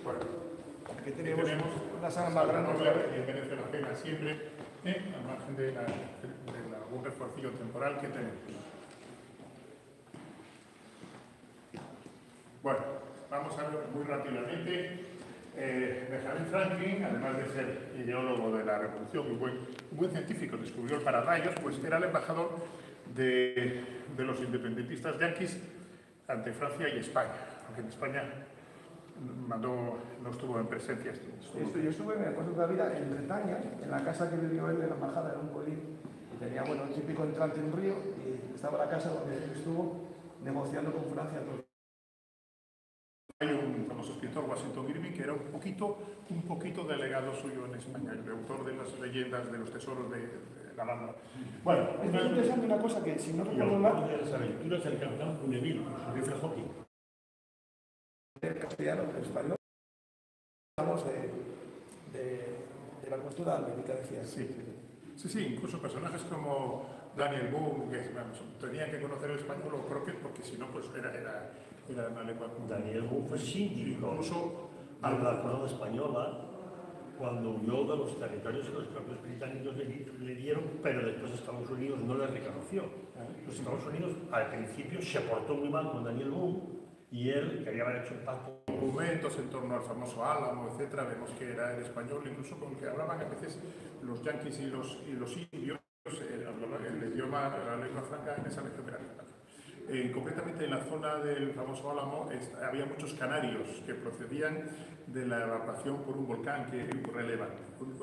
Speaker 2: Bueno,
Speaker 1: Aquí tenemos
Speaker 2: tenemos
Speaker 1: una sala más grande.
Speaker 2: que merece la pena siempre, ¿eh? al margen de, la, de la- algún refuercillo temporal que tenemos. Bueno, vamos a ver muy rápidamente. Eh, Benjamin Franklin, además de ser ideólogo de la revolución un buen científico, descubrió el pararrayos, pues era el embajador de, de los independentistas yanquis ante Francia y España, aunque en España mandó, no estuvo en presencia. estuvo-
Speaker 1: Esto- yo estuve en el curso de la vida en Bretaña, en la casa que vivió él en la embajada, en un colín, y tenía, bueno, un típico entrante en un río, y estaba la casa donde él estuvo negociando con Francia. todo.
Speaker 2: Hay un famoso escritor, Washington Irving, que era un poquito, un poquito delegado suyo en España, el autor de las leyendas de los tesoros de, de la Alhambra. Bueno,
Speaker 1: Es muy interesante una cosa que, si no recuerdo mal,
Speaker 3: autor de las aventuras del capitán Cuneville, José Luis Hawking.
Speaker 1: el castellano el español. Hablamos de, de, de, la cultura albénica, decía.
Speaker 2: Sí. sí, sí, incluso personajes como Daniel Boone, que vamos, tenían que conocer el español o propio, porque si no, pues era, era, era una lengua.
Speaker 3: Daniel Boone fue síndico.
Speaker 2: Incluso
Speaker 3: al la corona española cuando huyó de los territorios que los propios británicos le, dieron, pero después Estados Unidos no le reconoció. Ah. Los Estados Unidos al principio se portó muy mal con Daniel Boone, y él quería haber hecho un pacto
Speaker 2: documentos en torno al famoso Álamo, etcétera, vemos que era el español, incluso con el que hablaban a veces los yanquis y los, y los indios, eh, hablaban el idioma, la lengua franca en esa región era. Eh, concretamente en la zona del famoso Álamo est- había muchos canarios que procedían de la evacuación por un volcán que releva.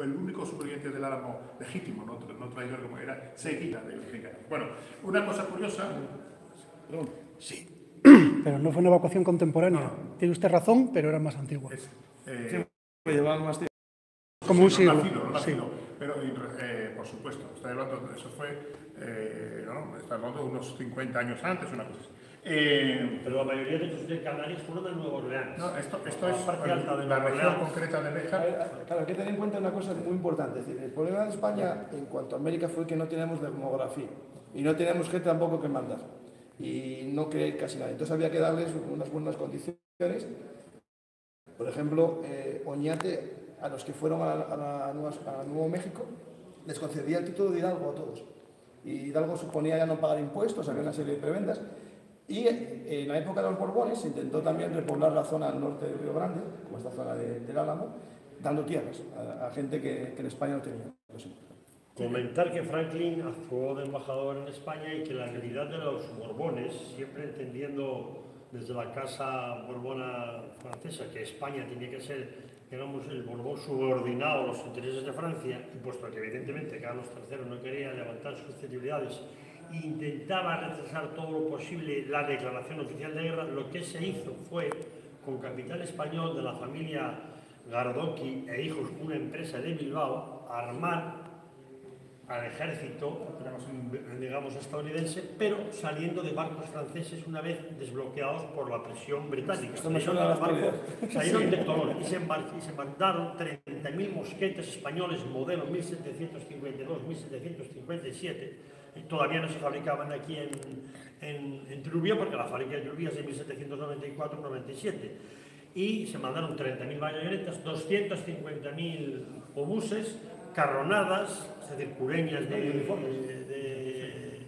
Speaker 2: El único superviviente del Álamo legítimo, no, no traidor como era, seguida del. Bueno, una cosa curiosa,
Speaker 6: Sí, [CLEARS THROAT] pero no fue una evacuación contemporánea. Tiene usted razón, pero era más antigua.
Speaker 2: es, eh,
Speaker 1: llevaban más tiempo.
Speaker 6: Como un
Speaker 2: no
Speaker 6: siglo.
Speaker 2: nacido, no
Speaker 6: Sí.
Speaker 2: nacido. Pero, eh, por supuesto, estoy hablando, eso fue, eh, no, está hablando de unos 50 años antes, una cosa así. Eh,
Speaker 3: Pero la mayoría de estos de Canarias fueron de Nueva Orleans.
Speaker 2: no, esto, es
Speaker 3: parte alta de
Speaker 2: la región
Speaker 3: Orleans.
Speaker 2: concreta de
Speaker 1: A
Speaker 2: Béjar.
Speaker 1: Claro, hay que tener en cuenta una cosa muy importante. Es decir, el problema de España en cuanto a América fue que no teníamos demografía y no teníamos gente tampoco que mandar y no que casi nada. Entonces había que darles unas buenas condiciones. Por ejemplo, eh, Oñate, a los que fueron a, Nuevo México, les concedía el título de Hidalgo a todos. Y Hidalgo suponía ya no pagar impuestos, había una serie de prebendas. Y eh, en la época de los Borbones intentó también repoblar la zona al norte del Río Grande, como esta zona de- del Álamo, dando tierras a, a gente que, que en España no tenía.
Speaker 3: Comentar que Franklin actuó de embajador en España y que la realidad de los Borbones, siempre entendiendo desde la Casa Borbona francesa que España tenía que ser, digamos, el Borbón subordinado a los intereses de Francia, y puesto que evidentemente Carlos III no quería levantar susceptibilidades e intentaba retrasar todo lo posible la declaración oficial de guerra, lo que se hizo fue, con capital español de la familia Gardoqui e hijos, una empresa de Bilbao, armar al ejército, digamos, estadounidense, pero saliendo de barcos franceses una vez desbloqueados por la presión británica.
Speaker 1: Esto me
Speaker 3: Salieron
Speaker 1: suena a
Speaker 3: de
Speaker 1: la
Speaker 3: barco-
Speaker 1: actualidad.
Speaker 3: salieron de Toulon y se, embar- y se mandaron 30.000 mosquetes españoles modelo 1752-1757. y Todavía no se fabricaban aquí en, en, en Trubia, porque la fábrica de Trubia es de 1794-97. Y se mandaron 30.000 bayonetas, 250.000 obuses, carronadas, es decir, cureñas de, de,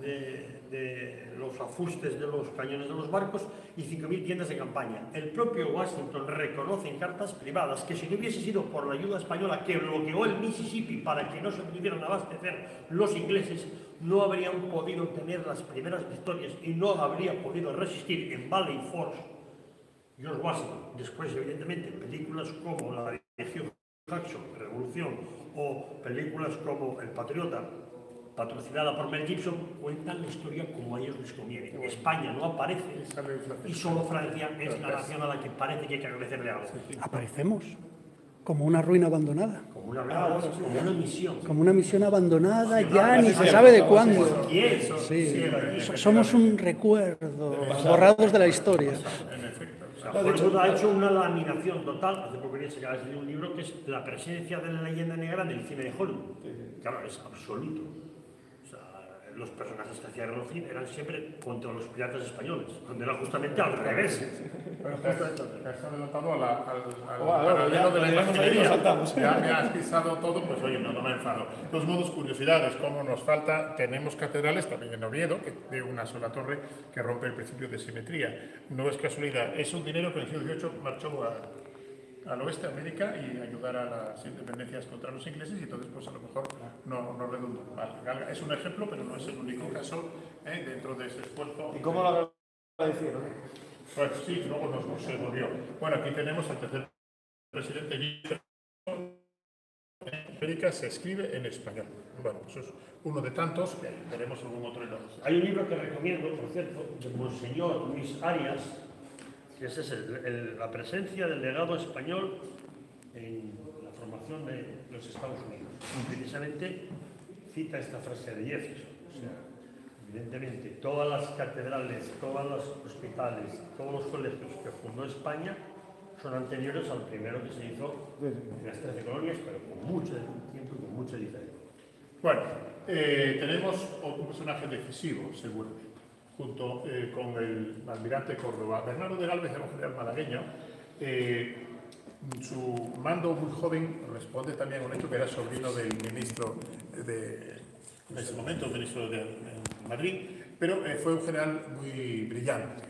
Speaker 3: de- de los afustes de los cañones de los barcos y 5.000 tiendas de campaña. El propio Washington reconoce en cartas privadas que si no hubiese sido por la ayuda española que bloqueó el Mississippi para que no se pudieran abastecer los ingleses, no habrían podido tener las primeras victorias y no habría podido resistir en Valley Forge George Washington. Después, evidentemente, películas como la de Jackson, Revolución, o películas como El Patriota, patrocinada por Mel Gibson, cuentan la historia como a ellos les conviene. España no aparece y solo Francia es la nación a la que parece que hay que agradecerle algo.
Speaker 6: Aparecemos como una ruina abandonada,
Speaker 3: Como una, como una misión.
Speaker 6: como una misión abandonada ya ni se sabe de cuándo. Sí, so- somos un recuerdo, borrados de la historia.
Speaker 3: Sea, Hollywood ha hecho una laminación total. Hace poco días acabas de leer un libro que es La presencia de la leyenda negra en el cine de Hollywood. Claro, es absoluto. Los personajes que hacía Rolfín eran siempre contra los piratas españoles, donde era justamente al revés.
Speaker 2: Pero te has, adelantado al, al de la. Ya me has pisado todo, pues oye, no, no me enfado. De todos modos, curiosidades, como nos falta, tenemos catedrales también en Oviedo, que de una sola torre que rompe el principio de simetría. No es casualidad, es un dinero que en el siglo XVIII marchó a- al oeste de América y ayudar a las independencias contra los ingleses y entonces pues a lo mejor no, no redundó. Vale, es un ejemplo, pero no es el único caso ¿eh? dentro de ese esfuerzo.
Speaker 1: ¿Y cómo lo agradecieron?
Speaker 2: Pues sí, luego nos, nos se volvió. Bueno, aquí tenemos al tercer presidente América se escribe en español. Bueno, eso es uno de tantos, que veremos algún otro en los-
Speaker 3: Hay un libro que recomiendo, por cierto, de Monseñor Luis Arias, ese es la presencia del legado español en la formación de los Estados Unidos. Precisamente cita esta frase de Jefferson. O sea, evidentemente, todas las catedrales, todos los hospitales, todos los colegios que fundó España son anteriores al primero que se hizo en las 13 colonias, pero con mucho tiempo y con mucha diferencia.
Speaker 2: Bueno, eh, tenemos otro personaje decisivo, seguramente, junto eh, con el almirante Córdoba. Bernardo de Galvez era un general malagueño. eh, su mando muy joven responde también a un hecho que era sobrino del ministro de, en ese momento, ministro de, Madrid, pero eh, fue un general muy brillante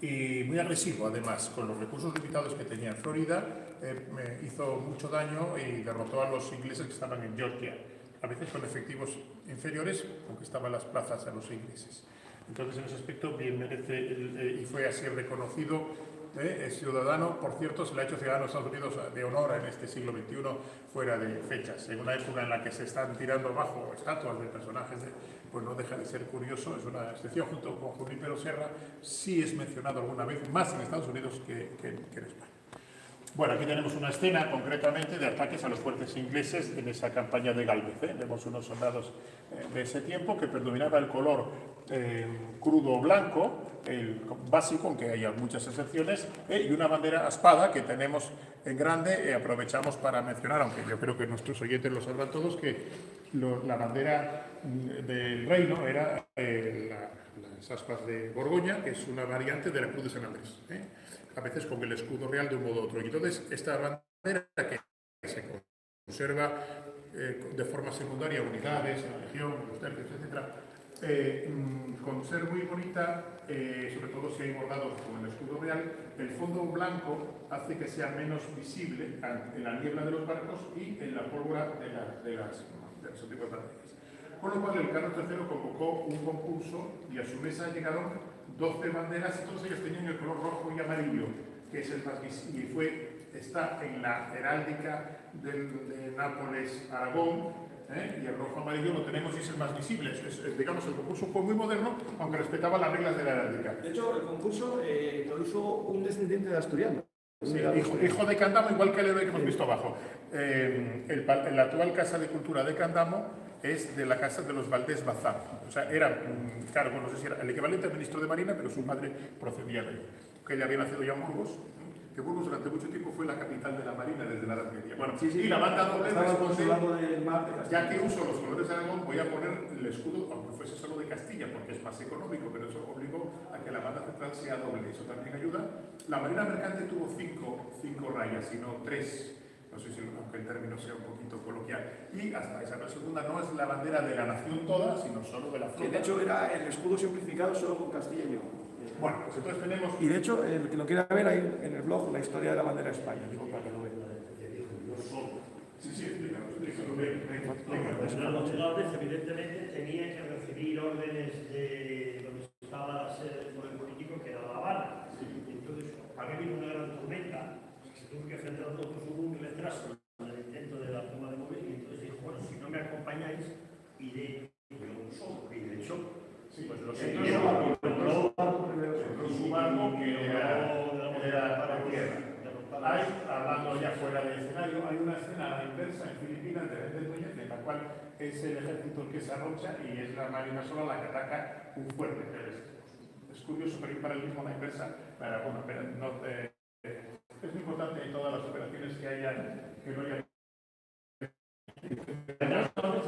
Speaker 2: y muy agresivo además, con los recursos limitados que tenía en Florida, eh, hizo mucho daño y derrotó a los ingleses que estaban en Georgia, a veces con efectivos inferiores, conquistaban las plazas a los ingleses. Entonces, en ese aspecto, bien merece, eh, y fue así reconocido, eh, ciudadano, por cierto, se le ha hecho ciudadano de Estados Unidos de honor en este siglo XXI, fuera de fechas, en una época en la que se están tirando abajo estatuas de personajes, pues no deja de ser curioso, es una excepción, junto con Junípero Serra, sí es mencionado alguna vez, más en Estados Unidos que en España. Bueno, aquí tenemos una escena concretamente de ataques a los fuertes ingleses en esa campaña de Galvez. ¿eh? Vemos unos soldados eh, de ese tiempo que predominaba el color eh, crudo blanco, el básico, aunque haya muchas excepciones, y una bandera a espada que tenemos en grande. aprovechamos para mencionar, aunque yo creo que nuestros oyentes lo sabrán todos, que la bandera mm, del reino era la- las aspas de Borgoña, que es una variante de la Cruz de San Andrés. ¿eh? a veces con el escudo real de un modo u otro. Y entonces esta bandera que se conserva eh, de forma secundaria, unidades, la región, los tercios, etc., eh, mm, con ser muy bonita, sobre todo si hay bordados con el escudo real, el fondo blanco hace que sea menos visible en la niebla de los barcos y en la pólvora de, la- de las, de los antiguos banderas. Con lo cual el Carlos III convocó un concurso y a su mesa llegaron 12 banderas y todos ellos tenían el color rojo y amarillo, que es el más visible. Y fue, está en la heráldica del- de Nápoles, Aragón, ¿eh? y el rojo amarillo lo tenemos y es el más visible. Es- es- digamos, el concurso fue muy moderno, aunque respetaba las reglas de la heráldica.
Speaker 1: De hecho, el concurso eh, lo hizo un descendiente de asturiano.
Speaker 2: Sí, hijo, hijo de Candamo, igual que el héroe que hemos visto abajo. Eh, el la actual Casa de Cultura de Candamo es de la casa de los Valdés Bazán. O sea, era un cargo, no sé si era el equivalente al ministro de Marina, pero su padre procedía de ahí. Que ella había nacido ya en Burgos, que Burgos durante mucho tiempo fue la capital de la Marina desde la Edad Media. Bueno,
Speaker 1: Sí, sí,
Speaker 2: y la banda doble responde, ya que uso los colores de Aragón, voy a poner el escudo, aunque fuese solo de Castilla, porque es más económico, pero eso obligó a que la banda central sea doble. Eso también ayuda. La Marina Mercante tuvo cinco, cinco rayas, y no tres. No sé si aunque el término sea un poquito coloquial. Y hasta Isabel II no es la bandera de la nación toda, sino solo de la
Speaker 1: Que
Speaker 2: flota.
Speaker 1: de hecho era el escudo simplificado solo con Castilla y León.
Speaker 2: Bueno, pues entonces tenemos
Speaker 1: Y de hecho, el que lo quiera ver ahí en el blog, la historia de la bandera de España, digo, para que lo vea.
Speaker 2: Sí, sí, explícanos,
Speaker 3: los nacionales evidentemente tenían que recibir órdenes de donde estaba la sede del poder político, que era La Habana. Y entonces, para que vino una gran tormenta, que centrar todo su un retraso en el intento de la toma de móvil y entonces dijo, bueno, si no me acompañáis, iré yo solo. Y de hecho, pues lo
Speaker 2: Con su barco que era, para tierra. Hay, hablando ya fuera del escenario, hay una escena a la inversa en Filipinas de Núñez, en la cual es el ejército el que se arrocha y es la marina sola la que ataca un fuerte. Es, es curioso, pero hay un paralelismo a la inversa. Para, bueno, pero no, eh, es importante en todas las operaciones que haya que no haya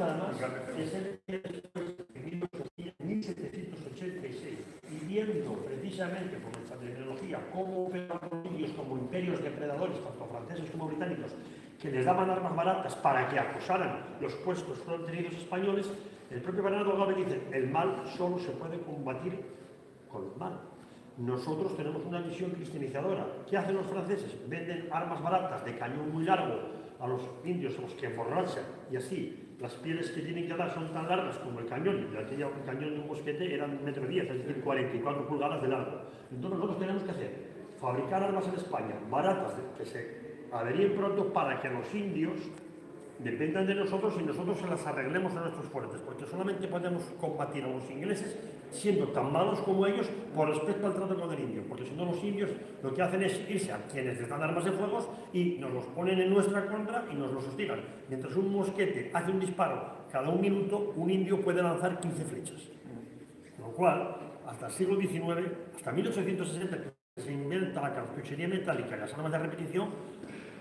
Speaker 3: además, es el de 1786, y viendo precisamente por nuestra tecnología cómo operaban los indios como imperios depredadores, tanto franceses como británicos, que les daban armas baratas para que acosaran los puestos fronterizos españoles, el propio Bernardo Galvez dice, el mal solo se puede combatir con el mal. Nosotros tenemos una visión cristianizadora. ¿Qué hacen los franceses? Venden armas baratas de cañón muy largo a los indios, a los que emborrachan, y así. Las pieles que tienen que dar son tan largas como el cañón. El cañón de un mosquete eran un metro diez, es decir, 44 pulgadas de largo. Entonces nosotros tenemos que hacer fabricar armas en España baratas que se averíen pronto para que los indios dependan de nosotros y nosotros se las arreglemos a nuestros fuertes, porque solamente podemos combatir a los ingleses siendo tan malos como ellos por respecto al trato con el indio, porque si no los indios lo que hacen es irse a quienes les dan armas de fuego y nos los ponen en nuestra contra y nos los hostigan. Mientras un mosquete hace un disparo cada un minuto, un indio puede lanzar 15 flechas. Lo cual, hasta el siglo XIX, hasta 1860, que se inventa la cartuchería metálica y las armas de repetición,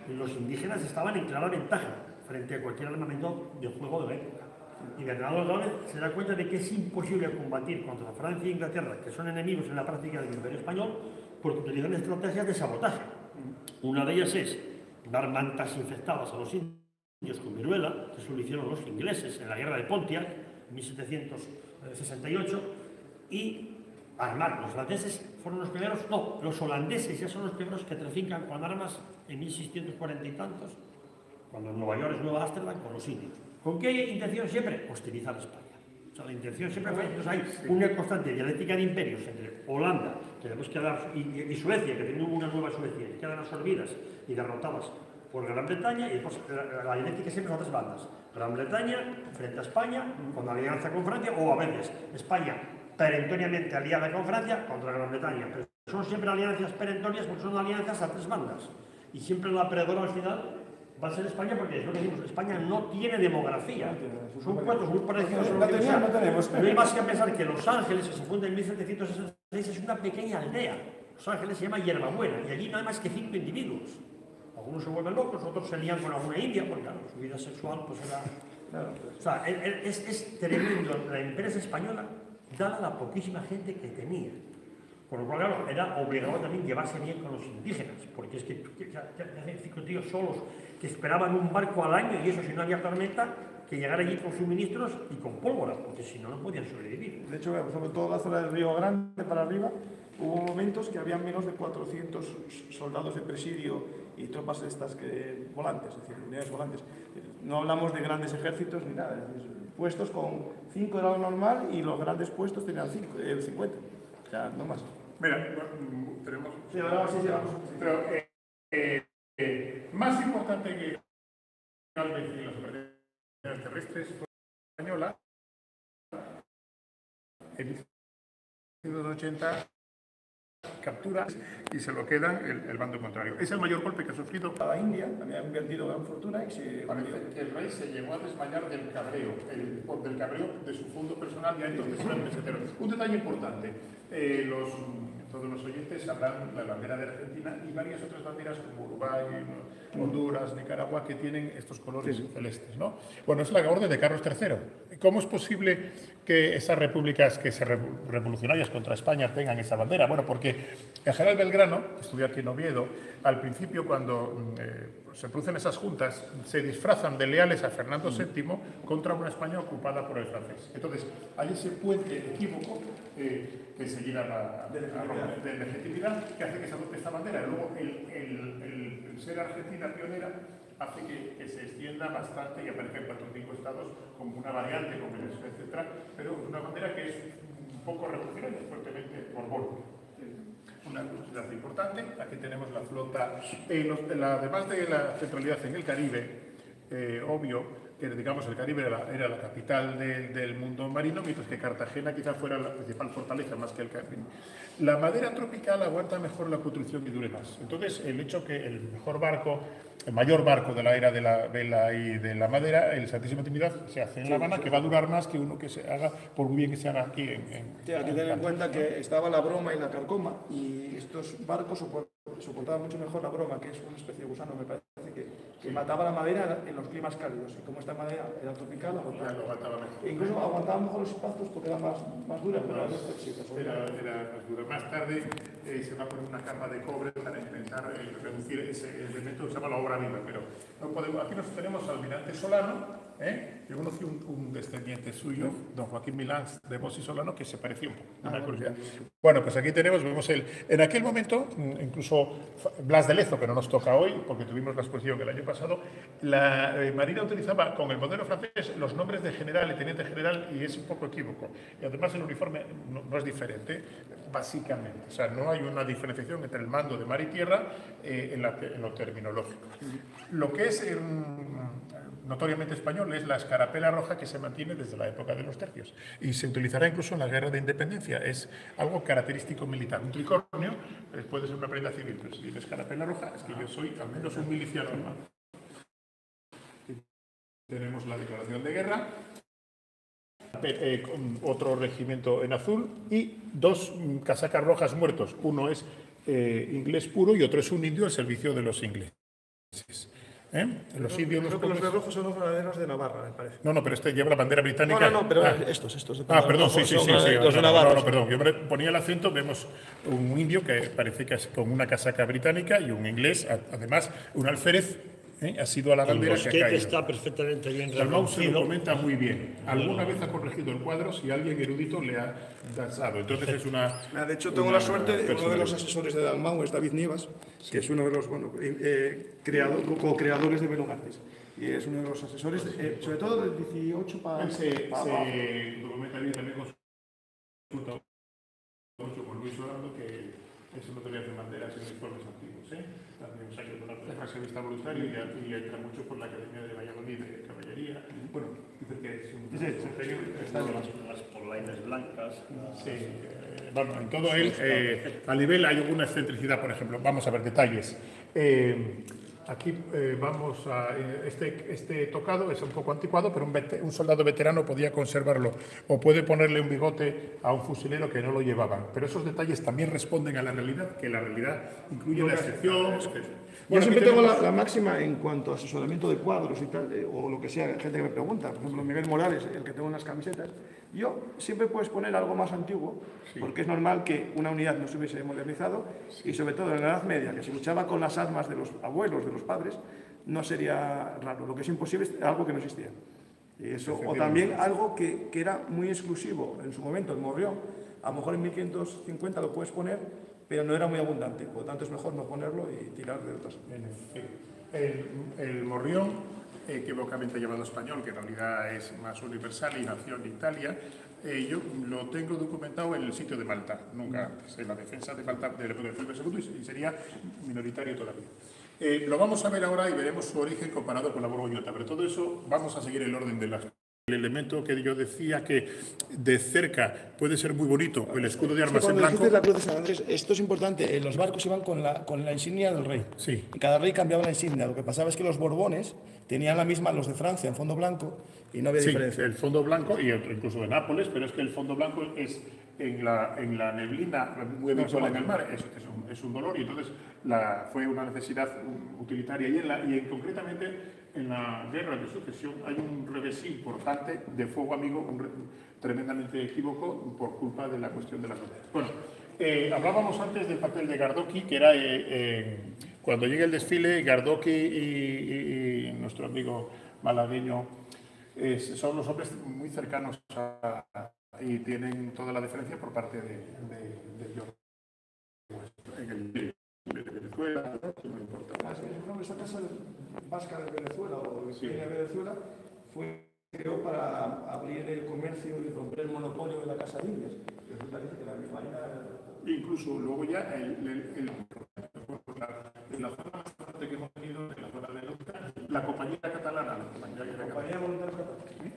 Speaker 3: los indígenas estaban en clara ventaja frente a cualquier armamento de fuego de la época. Y Bernardo Galvez se da cuenta de que es imposible combatir contra Francia e Inglaterra, que son enemigos en la práctica del Imperio Español, porque utilizan estrategias de sabotaje. Una de ellas es dar mantas infectadas a los indios con viruela, que eso lo hicieron los ingleses en la guerra de Pontiac, en 1768, y armar. Los franceses fueron los primeros, no, los holandeses ya son los primeros que trafican con armas en 1640 y tantos, cuando en Nueva York es Nueva Ámsterdam, con los indios. ¿Con qué intención siempre? Hostilizar a España. O sea, la intención siempre fue, entonces hay una constante dialéctica de imperios entre Holanda, que después queda, y, y Suecia, que tenía una nueva Suecia, y quedan absorbidas y derrotadas por Gran Bretaña, y después la, la dialéctica siempre son tres bandas. Gran Bretaña frente a España, con alianza con Francia, o a veces España perentoriamente aliada con Francia contra Gran Bretaña. Pero son siempre alianzas perentorias porque son alianzas a tres bandas. Y siempre la perdedora al final va a ser España porque es lo que decimos, España no tiene demografía. Son puertos muy parecidos a
Speaker 1: No
Speaker 3: sea.
Speaker 1: no tenemos.
Speaker 3: No hay más que pensar que Los Ángeles, que se funda en 1766, es una pequeña aldea. Los Ángeles se llama Hierbabuena y allí no hay más que cinco individuos. Algunos se vuelven locos, otros se lían con alguna india, porque claro, su vida sexual pues era... O sea, el- el- es, es tremendo la empresa española, dada la poquísima gente que tenía. Con lo cual, claro, era obligado también llevarse bien con los indígenas, porque es que ya, hacen cinco tíos solos que esperaban un barco al año y eso si no había tormenta, que llegara allí con suministros y con pólvora, porque si no, no podían sobrevivir.
Speaker 1: De hecho, sobre todo la zona del Río Grande para arriba, hubo momentos que había menos de 400 soldados de presidio y tropas estas que, volantes, es decir, unidades volantes. No hablamos de grandes ejércitos ni nada, es decir, puestos con 5 era normal y los grandes puestos tenían cinco, eh, 50. O sea, no más.
Speaker 2: Mira, tenemos.
Speaker 1: Sí, ahora sí, sí, vamos.
Speaker 2: Pero eh, eh, eh, más importante que las operaciones terrestres fue la española. En 1980 captura y se lo quedan el, el bando contrario. Es el mayor golpe que ha sufrido
Speaker 1: la India había invertido gran fortuna y se...
Speaker 2: Parece que el rey se llegó a desmayar del cabreo, el- del cabreo de su fondo personal, ya entonces. Un detalle importante, eh, los, todos los oyentes sabrán la bandera de Argentina y varias otras banderas como Uruguay, Honduras, Nicaragua, que tienen estos colores celestes. ¿no? Bueno, es la orden de Carlos III. ¿Cómo es posible que esas repúblicas que se revo- revolucionarias contra España tengan esa bandera? Bueno, porque el general Belgrano, que estudió aquí en Oviedo, al principio cuando eh, se producen esas juntas, se disfrazan de leales a Fernando VII contra una España ocupada por el francés. Entonces, hay ese puente equívoco eh, que enseguida va a, a romper de legitimidad que hace que se adopte esta bandera. Luego, el, el- el- el ser Argentina pionera hace que, que se extienda bastante y aparezca en cuatro o cinco estados como una variante, como el etcétera, pero una bandera que es un poco revolucionaria, fuertemente borbón una curiosidad importante. Aquí tenemos la flota, eh, además de la centralidad en el Caribe, eh, obvio digamos el Caribe era, era la capital de- del mundo marino, mientras que Cartagena quizá fuera la principal fortaleza más que el Caribe. La madera tropical aguanta mejor la construcción y dure más. Entonces, el hecho que el mejor barco, el mayor barco de la era de la vela y de la madera, el Santísima Trinidad, se hace en La Habana, que va a durar más que uno que se haga, por muy bien que se haga aquí en, en-
Speaker 1: Sí, hay que tener en cuenta que estaba la broma y la carcoma y estos barcos sopor- soportaban mucho mejor la broma, que es una especie de gusano, me parece, que, mataba la madera en los climas cálidos. Y como esta madera era tropical, aguantaba.
Speaker 2: mejor.
Speaker 1: E incluso aguantaba mejor los impactos porque era más, más dura, pero flexible.
Speaker 2: Era, era más duro. Más tarde eh, se va a poner una capa de cobre para intentar eh, reducir ese elemento que se llama la obra viva. Pero no podemos, aquí nos tenemos al almirante Solano. ¿Eh? Yo conocí un, un descendiente suyo, don Joaquín Milán de Bossi Solano, que se parecía un poco. Una curiosidad. Bueno, pues aquí tenemos, vemos el. En aquel momento, mm, incluso Blas de Lezo, que no nos toca hoy, porque tuvimos la exposición el año pasado, la eh, Marina utilizaba con el modelo francés los nombres de general y teniente general y es un poco equívoco. Y además el uniforme no, no es diferente, básicamente. O sea, no hay una diferenciación entre el mando de mar y tierra eh, en, la- en lo terminológico. Lo que es mm, notoriamente español es la escarapela roja que se mantiene desde la época de los tercios y se utilizará incluso en la guerra de independencia. Es algo característico militar. Un tricornio eh, puede ser una prenda civil, pero si dice escarapela roja es que yo soy al menos un miliciano. Tenemos la declaración de guerra, eh, otro regimiento en azul y dos casacas rojas muertos. Uno es eh, inglés puro y otro es un indio al servicio de los ingleses. ¿Eh? Los indios, los
Speaker 1: Creo que los rojos son los granaderos de Navarra, me parece.
Speaker 2: No, no, pero este lleva la bandera británica.
Speaker 1: no, no, pero
Speaker 2: Ah.
Speaker 1: estos, estos. de
Speaker 2: Ah, perdón, sí, sí, sí, sí.
Speaker 1: Los de
Speaker 2: No, no,
Speaker 1: Navarra.
Speaker 2: no, perdón. Yo me ponía el acento, vemos un indio que parece que es con una casaca británica y un inglés, además, un alférez, ¿eh? ha sido a la
Speaker 3: El
Speaker 2: bandera que ha
Speaker 3: bosquete
Speaker 2: caído.
Speaker 3: está perfectamente bien
Speaker 2: Dalmau se lo comenta muy bien. Alguna vez ha corregido el cuadro si alguien erudito le ha danzado. Entonces es una... [LAUGHS]
Speaker 1: Ah, De hecho, tengo
Speaker 2: una
Speaker 1: la suerte de uno de los asesores de Dalmau es David Nievas, que es uno de los bueno, eh, creado- co-creadores de Belugantes. Y es uno de los asesores, eh, sobre todo del 18 para.
Speaker 2: Él se,
Speaker 1: para
Speaker 2: se
Speaker 1: abajo.
Speaker 2: documenta bien también con su mucho con Luis Orlando, que es un notario de banderas en informes antiguos. ¿eh? También o sea, que es reservista voluntario y, y entra mucho por la Academia de Valladolid de Caballería. Bueno, dice que es un secretario
Speaker 3: Las, las polainas blancas.
Speaker 2: Sí, eh, bueno, en todo él, eh, a nivel hay alguna excentricidad, por ejemplo, vamos a ver detalles. Eh, aquí eh, vamos a, este, este tocado es un poco anticuado, pero un, vete- un soldado veterano podía conservarlo o puede ponerle un bigote a un fusilero que no lo llevaban. Pero esos detalles también responden a la realidad, que la realidad incluye la excepción. etc.
Speaker 1: Yo
Speaker 2: Bueno,
Speaker 1: siempre tengo la, la máxima en cuanto a asesoramiento de cuadros y tal, eh, o lo que sea, gente que me pregunta, por ejemplo, Miguel Morales, el que tengo en las camisetas, yo siempre puedes poner algo más antiguo, porque es normal que una unidad no se hubiese modernizado, y sobre todo en la Edad Media, que se luchaba con las armas de los abuelos, de los padres, no sería raro. Lo que es imposible es algo que no existía. Y eso, o también algo que, que era muy exclusivo en su momento, el morrión, a lo mejor en 1550 lo puedes poner, pero no era muy abundante, por lo tanto es mejor no ponerlo y tirar de otras.
Speaker 2: El, el morrión, equivocamente llamado español, que en realidad es más universal y nació en Italia, eh, yo lo tengo documentado en el sitio de Malta, nunca antes, en la defensa de Malta del Felipe II y sería minoritario todavía. Eh, lo vamos a ver ahora y veremos su origen comparado con la borgoñota, pero todo eso vamos a seguir el orden de las el elemento que yo decía que de cerca puede ser muy bonito, el escudo de armas en blanco.
Speaker 1: la Cruz de San Andrés, esto es importante, eh, los barcos iban con la, con la insignia del rey.
Speaker 2: Sí.
Speaker 1: Y cada rey cambiaba la insignia. Lo que pasaba es que los Borbones tenían la misma, los de Francia, en fondo blanco, y no había
Speaker 2: Sí,
Speaker 1: diferencia.
Speaker 2: el fondo blanco y incluso de Nápoles, pero es que el fondo blanco es en la, en la neblina muy habitual en el mar, es, es un, es un dolor y entonces la, fue una necesidad utilitaria y, en la, y en, concretamente en la guerra de sucesión hay un revés importante de fuego amigo, un re- tremendamente equívoco por culpa de la cuestión de las fronteras. Bueno, eh, hablábamos antes del papel de Gardoki, que era eh, eh, cuando llega el desfile, Gardoki y, nuestro amigo malagueño eh, son los hombres muy cercanos a, y tienen toda la diferencia por parte de, de. En el de Venezuela, no importa.
Speaker 1: Ah, sí, vasca de Venezuela o de de Venezuela fue creó para abrir el comercio y romper el monopolio de la casa de Indias. Resulta que la misma
Speaker 2: Incluso luego ya el, el, el- la, la zona más fuerte que hemos tenido, en la zona de Lucca, la compañía catalana, la compañía catalana.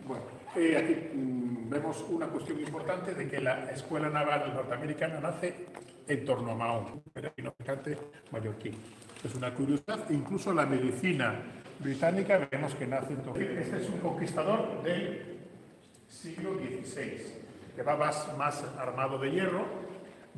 Speaker 2: Bueno, eh, aquí mm, vemos una cuestión importante de que la Escuela Naval Norteamericana nace en torno a Mahón, era mercante mallorquín. Es una curiosidad, incluso la medicina británica vemos que nace en. Este es un conquistador del siglo XVI, que va más, más armado de hierro,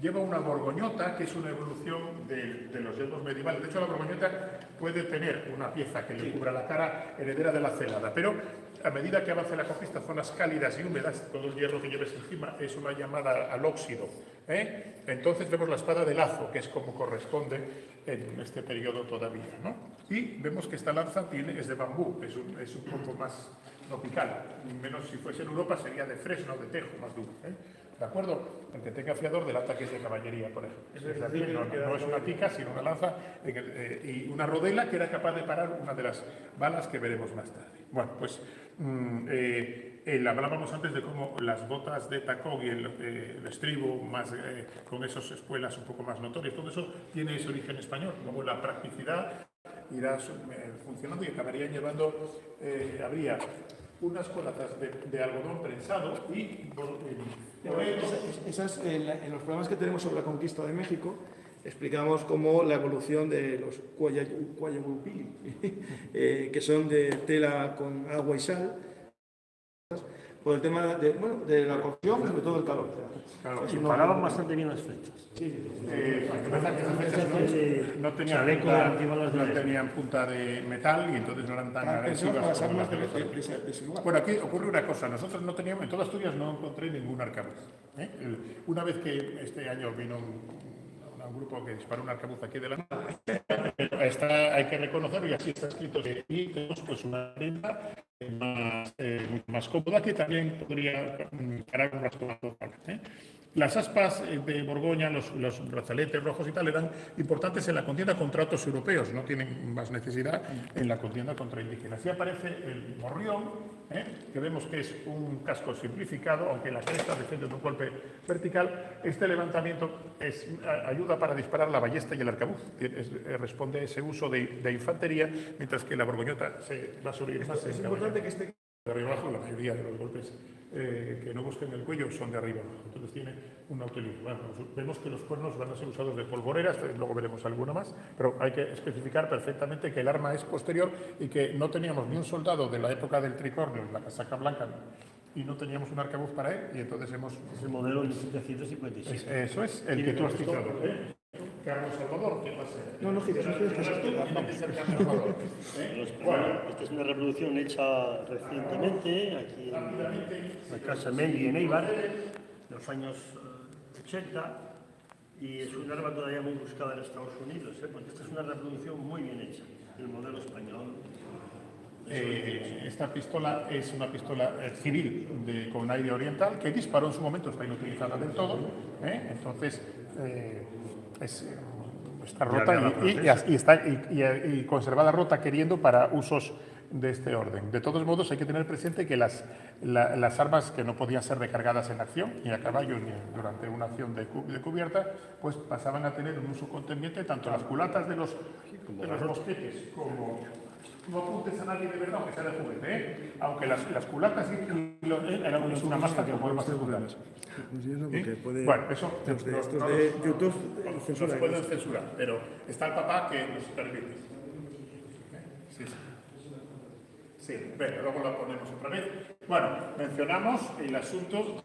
Speaker 2: lleva una borgoñota, que es una evolución de, de los hierros medievales. De hecho, la borgoñota puede tener una pieza que le cubra la cara heredera de la celada, pero a medida que avanza la conquista, zonas cálidas y húmedas, todo el hierro que lleves encima es una llamada al óxido. ¿eh? Entonces vemos la espada de lazo, que es como corresponde en este periodo todavía. ¿no? Y vemos que esta lanza tiene, es de bambú, es un, es un poco más tropical, menos si fuese en Europa sería de fresno, de tejo, más duro. ¿eh? ¿De acuerdo? El que tenga fiador del ataque es de caballería, por ejemplo. Es decir, no, no es una pica, sino una lanza en el- eh, y una rodela que era capaz de parar una de las balas que veremos más tarde. Bueno, pues mm, eh, hablábamos antes de cómo las botas de tacón y el, eh, el estribo más, con esas espuelas un poco más notorias, todo eso tiene ese origen español, como la practicidad irá funcionando y acabarían llevando, habría unas colatas de, de algodón prensado y eh,
Speaker 1: Esas, en, la- en los programas que tenemos sobre la conquista de México, explicamos cómo la evolución de los cuayagupili, [LAUGHS] eh, que son de tela con agua y sal, por el tema de, bueno, de la cocción sobre todo el calor.
Speaker 2: Claro,
Speaker 3: Y paraban bastante bien las flechas.
Speaker 2: Eh, para que no, no tenían, punta, no tenían punta de metal y entonces no eran tan
Speaker 1: Para
Speaker 2: agresivas como las
Speaker 1: de.
Speaker 2: Bueno, aquí ocurre una cosa. Nosotros no teníamos, en toda Asturias no encontré ningún arcabuz. ¿eh? Una vez que este año vino un, un grupo que disparó un arcabuz aquí de la [LAUGHS] está, hay que reconocerlo y así está escrito. Y tenemos pues una más, eh, mucho más cómoda que también podría mm, parar un local, ¿eh? Las aspas eh, de Borgoña, los, los brazaletes rojos y tal, eran importantes en la contienda contra otros europeos, no tienen más necesidad en la contienda contra indígenas. Y aparece el morrión, ¿eh? que vemos que es un casco simplificado, aunque la cresta defiende de un golpe vertical. Este levantamiento es, ayuda para disparar la ballesta y el arcabuz. Es- eh, responde a ese uso de, de infantería, mientras que la borgoñota se va a subir más en
Speaker 1: Es
Speaker 2: caballo.
Speaker 1: importante que este
Speaker 2: De arriba abajo, la mayoría de los golpes eh, que no busquen el cuello son de arriba abajo. Entonces tiene una utilidad. Bueno, pues vemos que los cuernos van a ser usados de polvoreras, eh, luego veremos alguna más, pero hay que especificar perfectamente que el arma es posterior y que no teníamos ni un soldado de la época del tricornio, la casaca blanca, y no teníamos un arcabuz para él, y entonces hemos...
Speaker 3: Es el modelo 1757.
Speaker 2: es- eso es, el que tú has citado. ¿eh? Carlos Salvador, ¿qué va a ser?
Speaker 1: No, no, Giles, no Giles, que se-.
Speaker 2: ¿eh? Bueno,
Speaker 3: Esta es una reproducción hecha recientemente aquí en la casa Mendy en Eibar, en los años eh, 80, y es un arma todavía muy buscada en Estados Unidos, ¿eh? porque esta es una reproducción muy bien hecha del modelo español.
Speaker 2: Eh, esta pistola es una pistola eh, civil de- con aire oriental que disparó en su momento, está inutilizada del todo, ¿eh? entonces eh, es, está rota y, y- y está, y- y- y conservada rota queriendo para usos de este orden. De todos modos, hay que tener presente que las, la- las armas que no podían ser recargadas en acción, ni a caballo, ni durante una acción de, cu- de cubierta, pues pasaban a tener un uso contendiente tanto las culatas de los, de los mosquetes como no apuntes a nadie de verdad, aunque sea de juguete, ¿eh? Aunque las, las culatas y, y lo- eh, una máscara que podemos hacer culatas. Bueno, eso
Speaker 4: Los de-
Speaker 2: no-
Speaker 4: estos
Speaker 2: no
Speaker 4: de
Speaker 2: los-
Speaker 4: YouTube
Speaker 2: no- no se pueden censurar, pero está el papá que nos permite. Sí, sí. Sí, venga, luego la ponemos otra vez. Bueno, mencionamos el asunto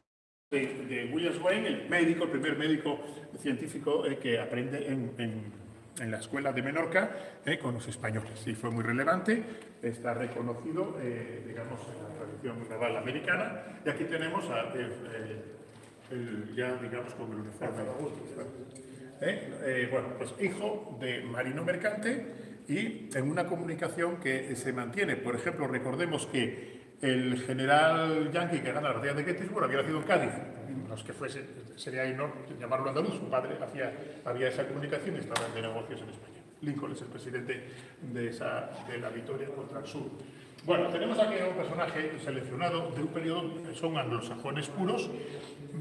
Speaker 2: de, de William Swain, el médico, el primer médico científico eh, que aprende en, en- en la escuela de Menorca eh, con los españoles. Y fue muy relevante, está reconocido, eh, digamos, en la tradición naval americana. Y aquí tenemos a, el- ya, digamos, con el uniforme. Eh, eh, bueno, pues hijo de marino mercante y en una comunicación que se mantiene. Por ejemplo, recordemos que el general Yankee que gana la batalla de Gettysburg había nacido en Cádiz. No es que fuese, sería ¿no? llamarlo andaluz, su padre hacía, había esa comunicación y estaban de negocios en España. Lincoln es el presidente de, esa, de la victoria contra el sur. Bueno, tenemos aquí a un personaje seleccionado de un periodo son anglosajones puros,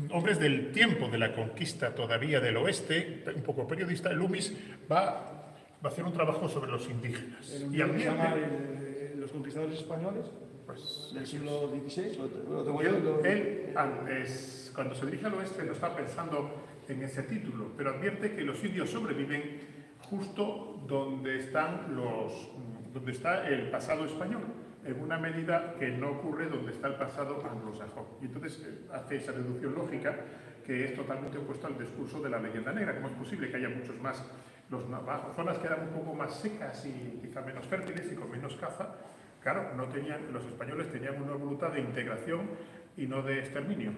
Speaker 2: hombres del tiempo de la conquista todavía del oeste, un poco periodista, Loomis va, va a hacer un trabajo sobre los indígenas.
Speaker 1: El
Speaker 2: Y
Speaker 1: se llama
Speaker 2: ambiente,
Speaker 1: el- Los conquistadores españoles
Speaker 2: pues,
Speaker 1: del siglo XVI. Lo, lo tengo yo.
Speaker 2: él, antes, cuando se dirige al oeste, no está pensando en ese título, pero advierte que los indios sobreviven justo donde están los, donde está el pasado español, en una medida que no ocurre donde está el pasado anglosajón. Y entonces eh, hace esa deducción lógica que es totalmente opuesto al discurso de la leyenda negra. ¿Cómo es posible que haya muchos más, los zonas que eran un poco más secas y quizá menos fértiles y con menos caza? Claro, no tenían, los españoles tenían una voluntad de integración y no de exterminio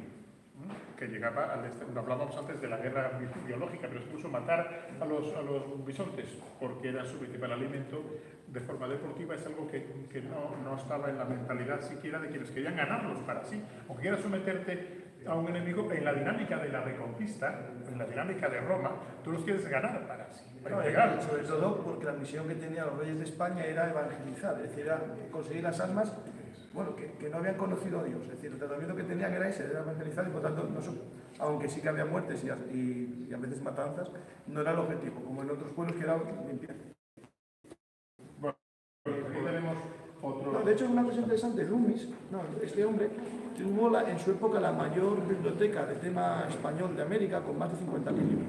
Speaker 2: que llegaba. Hablábamos antes de la guerra bi- biológica, pero incluso matar a los, bisontes, porque era su principal alimento de forma deportiva, es algo que, no, no estaba en la mentalidad siquiera de quienes querían ganarlos para sí, o quieras someterte a un enemigo en la dinámica de la reconquista, en la dinámica de Roma, tú los quieres ganar para para
Speaker 1: No, eh, sobre todo porque la misión que tenían los reyes de España era evangelizar, es decir, era conseguir las almas bueno, que, que no habían conocido a Dios. Es decir, el tratamiento que tenían era ese, era evangelizar y por tanto, no aunque sí que había muertes y a, y- y a veces matanzas, no era el objetivo, como en otros pueblos que era limpiar.
Speaker 2: Aquí tenemos otro...
Speaker 1: No, de hecho, es una cosa interesante. Loomis, no, este hombre, tuvo la- en su época la mayor biblioteca de tema español de América con más de 50.000 libros.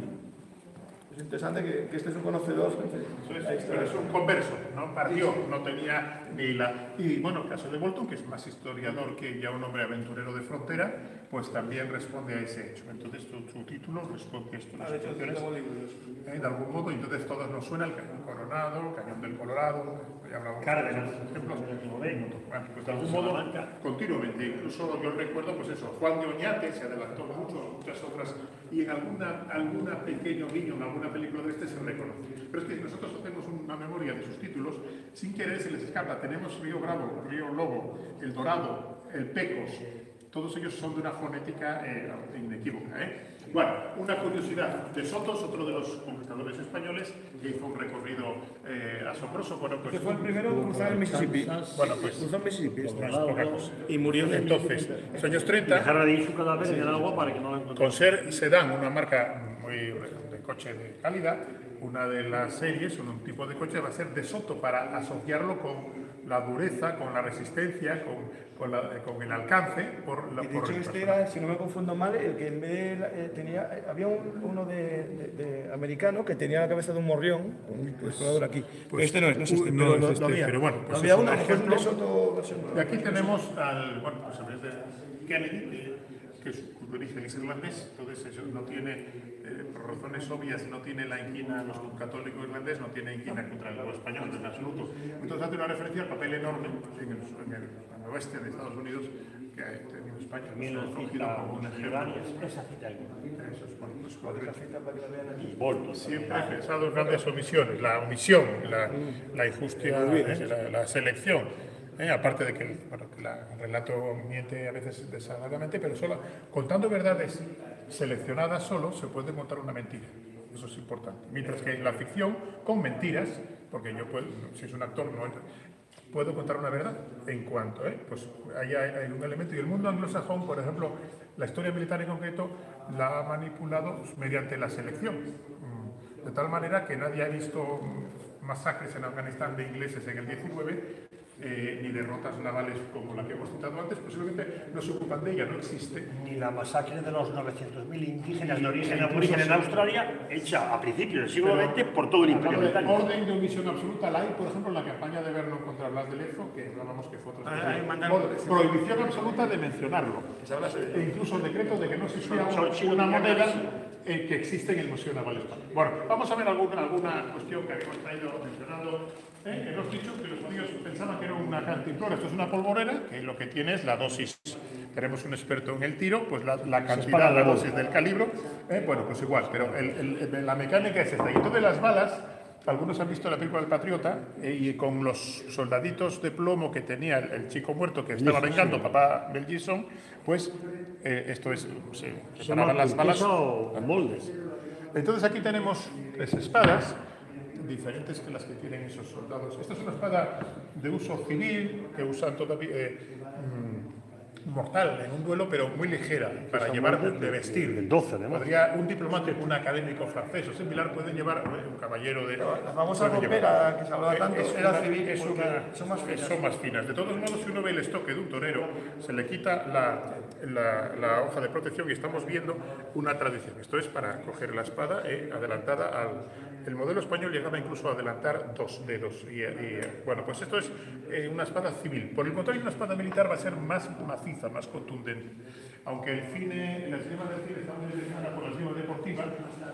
Speaker 1: Es interesante que, que este es un conocedor.
Speaker 2: Es, pero es un converso, no partió, no tenía ni la... Y bueno, el caso de Bolton, que es más historiador que ya un hombre aventurero de frontera, pues también responde a ese hecho. Entonces su, su título responde a esto.
Speaker 1: Ah,
Speaker 2: las
Speaker 1: de hecho,
Speaker 2: situaciones. ¿eh? De algún modo, entonces todos nos suena el Cañón Coronado, Cañón del Colorado, ya hablábamos
Speaker 3: Cárdenas,
Speaker 2: de ejemplos. Bueno, pues de algún modo, continuamente. Incluso yo recuerdo, pues eso, Juan de Oñate se adelantó mucho, muchas otras, y en alguna, alguna pequeño guiño, en alguna película de este se reconoce. Pero es que nosotros hacemos una memoria de sus títulos, sin querer se les escapa. Tenemos Río Bravo, Río Lobo, El Dorado, El Pecos, todos ellos son de una fonética eh, inequívoca. ¿eh? Bueno, una curiosidad de Sotos, otro de los conquistadores españoles, que hizo un recorrido eh, asombroso. Bueno, pues,
Speaker 1: Que fue el primero en cruzar el Mississippi.
Speaker 2: Bueno, pues
Speaker 1: Cruzó el Mississippi.
Speaker 2: no es poca cosa.
Speaker 1: Y murió en el
Speaker 2: Entonces, en los años 30,
Speaker 3: Dejar ahí su cadáver en el agua para que no lo encuentren.
Speaker 2: con ser Sedan, una marca muy de coche de calidad, una de las series, un tipo de coche va a ser de Soto para asociarlo con la dureza, con la resistencia, con, con, la- con el alcance. Por la,
Speaker 1: Y de
Speaker 2: por
Speaker 1: hecho
Speaker 2: el
Speaker 1: este era, si no me confundo mal, el que en vez de eh, tenía, eh, había un- uno de, de- de americano que tenía la cabeza de un morrión, con un aquí.
Speaker 2: Pues,
Speaker 1: este no es, no es este,
Speaker 2: no
Speaker 1: pero
Speaker 2: es este,
Speaker 1: había.
Speaker 2: pero bueno, pues
Speaker 1: había
Speaker 2: un ejemplo.
Speaker 1: otro versión.
Speaker 2: Y aquí tenemos al, bueno, pues en vez de Kennedy, que, que cuyo origen es irlandés, entonces eso no tiene, eh, por razones obvias, no tiene la inquina, los católicos irlandés no tiene inquina contra el español en absoluto. Entonces hace una referencia al papel enorme en el, en el- en el oeste de Estados Unidos que ha tenido España.
Speaker 3: También lo cita
Speaker 2: como un ejemplo.
Speaker 3: Esa cita.
Speaker 2: Eso es, bueno, pues, cuadrito.
Speaker 3: Y Bolton.
Speaker 2: Siempre he pensado en grandes omisiones, la omisión, la, la injusticia, eh, la, la selección. Eh, aparte de que, que la- el relato miente a veces desagadamente, pero solo contando verdades seleccionadas solo se puede contar una mentira. Eso es importante. Mientras que en la ficción, con mentiras, porque yo puedo, si es un actor, no puedo contar una verdad en cuanto, ¿eh? pues ahí hay, hay un elemento. Y el mundo anglosajón, por ejemplo, la historia militar en concreto, la ha manipulado mediante la selección. Mm, De tal manera que nadie ha visto masacres en Afganistán de ingleses en el 19, eh, ni derrotas navales como la que hemos citado antes, posiblemente no se ocupan de ella, no existe.
Speaker 3: Ni la masacre de los 900.000 indígenas de origen aborigen en. Australia, hecha a principios del siglo XX por todo el imperio británico.
Speaker 2: orden de omisión absoluta, la hay, por ejemplo, en la campaña de Vernon contra Blas de Lezo, que hablábamos que fue otro
Speaker 1: Ah,
Speaker 2: Prohibición absoluta de mencionarlo.
Speaker 1: Se
Speaker 2: E incluso el decreto de que no existía
Speaker 3: Son- son
Speaker 2: una moneda eh, que existe en el Museo Naval Español. Bueno, vamos a ver alguna, alguna cuestión que habíamos traído mencionando. ¿Eh? Hemos dicho que los judíos pensaban que era una cantimplora, esto es una polvorera, que lo que tiene es la dosis. Tenemos un experto en el tiro, pues la, cantidad, la dosis del calibro, ¿eh? bueno, pues igual, pero el- el- el- la mecánica es esta. Y entonces las balas, algunos han visto la película del Patriota, eh, y con los soldaditos de plomo que tenía el, el chico muerto que estaba vengando, papá Mel Gibson, pues eh, esto es, se separaban las balas.
Speaker 3: moldes.
Speaker 2: Entonces aquí tenemos tres espadas, diferentes que las que tienen esos soldados. Esta es una espada de uso civil que usan todavía eh, mm, mortal en un duelo, pero muy ligera para llevar de vestir.
Speaker 3: del 12 además.
Speaker 2: Podría un diplomático, un académico francés o similar pueden llevar eh, un caballero de.
Speaker 1: La famosa
Speaker 2: llevar.
Speaker 1: que se hablaba
Speaker 2: Eh,
Speaker 1: tanto
Speaker 2: es
Speaker 1: era
Speaker 2: una-
Speaker 1: civil
Speaker 2: es una-
Speaker 1: son más finas.
Speaker 2: son más finas. De todos modos, si uno ve el estoque de un torero, se le quita la, la- la hoja de protección y estamos viendo una tradición. Esto es para coger la espada eh, adelantada al... El modelo español llegaba incluso a adelantar dos dedos. Y, y, bueno, pues esto es eh, una espada civil. Por el contrario, una espada militar va a ser más maciza, más contundente. Aunque el cine, la esgrima del cine está muy determinada por la esgrima deportiva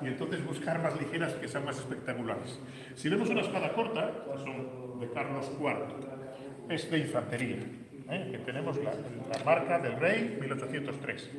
Speaker 2: y entonces buscar armas ligeras que sean más espectaculares. Si vemos una espada corta, son de Carlos IV, es de infantería. ¿Eh? que tenemos la, la marca del rey 1803.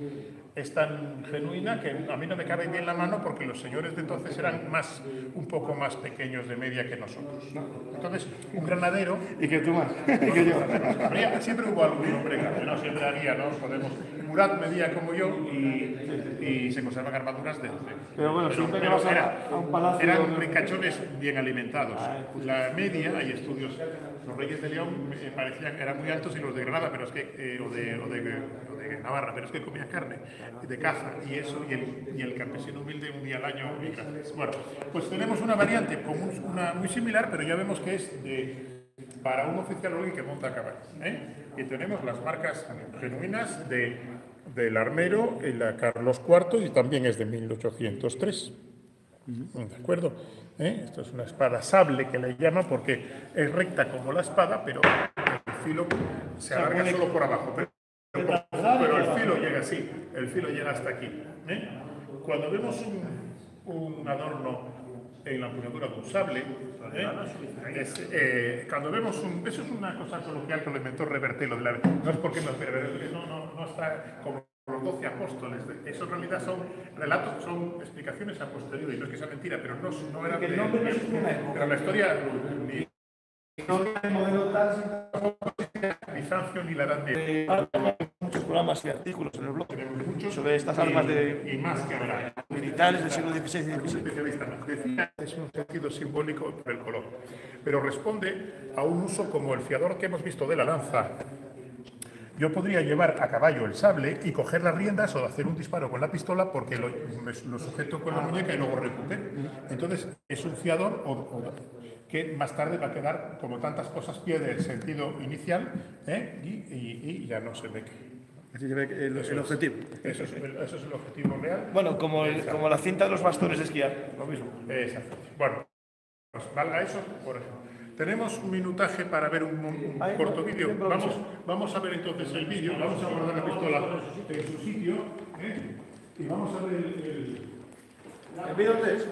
Speaker 2: Es tan genuina que a mí no me cabe bien en la mano porque los señores de entonces eran más, un poco más pequeños de media que nosotros. ¿no? Entonces, un granadero...
Speaker 1: Y que tú más. [LAUGHS]
Speaker 2: Habría- siempre hubo algún hombre grande, ¿no? Siempre había, ¿no? Podemos... Murat medía como yo y, y se conservan armaduras de...
Speaker 1: Pero bueno, siempre que vas
Speaker 2: era-
Speaker 1: a un palacio
Speaker 2: Eran ricachones bien alimentados. La media, hay estudios, los reyes de León eh, parecían, eran muy altos y los de Granada, pero es que, eh, o, de, o, de, o de Navarra, pero es que comían carne de caza y eso, y el, y el campesino humilde un día al año. Bueno, pues tenemos una variante con un- una muy similar, pero ya vemos que es de para un oficial o alguien que monta a caballo. ¿eh? Y tenemos las marcas genuinas de, del armero, en la Carlos IV, y también es de 1803. ¿De acuerdo? ¿Eh? Esto es una espada sable que le llama porque es recta como la espada, pero el filo se alarga solo por abajo. Pero, pero- pero el filo llega así, el filo llega hasta aquí. ¿eh? Cuando vemos un, un adorno en la empuñadura de un sable, ¿eh? Es, eh, cuando vemos un... Eso es una cosa coloquial que lo inventó Revertelo, de la, no es porque no, no, no, no está como los doce apóstoles. Eso en realidad son relatos, son explicaciones a posteriori, no es que sea mentira, pero no, no eran de... Pero la historia ni Bizancio ni la Media.
Speaker 1: muchos programas y artículos en el blog sobre estas armas de
Speaker 2: y más que habrá.
Speaker 1: militares del siglo XVI y
Speaker 2: nos decía es un sentido simbólico del color, pero responde a un uso como el fiador que hemos visto de la lanza. Yo podría llevar a caballo el sable y coger las riendas o hacer un disparo con la pistola porque lo, lo sujeto con la muñeca y luego recupero. Entonces es un fiador o- o- que más tarde va a quedar, como tantas cosas, pierde el sentido inicial ¿eh? y, y- y ya no se ve que...
Speaker 1: El, el objetivo.
Speaker 2: Eso es, el, eso es el objetivo real.
Speaker 1: Bueno, como, el- como la cinta de los bastones de esquiar, lo mismo.
Speaker 2: Exacto. Bueno, pues valga eso, por ejemplo. Tenemos un minutaje para ver un, un
Speaker 1: Ahí,
Speaker 2: corto
Speaker 1: no,
Speaker 2: vídeo. Vamos, vamos a ver entonces el vídeo, vamos a guardar la pistola en su sitio ¿eh? y vamos a ver el, el-
Speaker 1: El vídeo es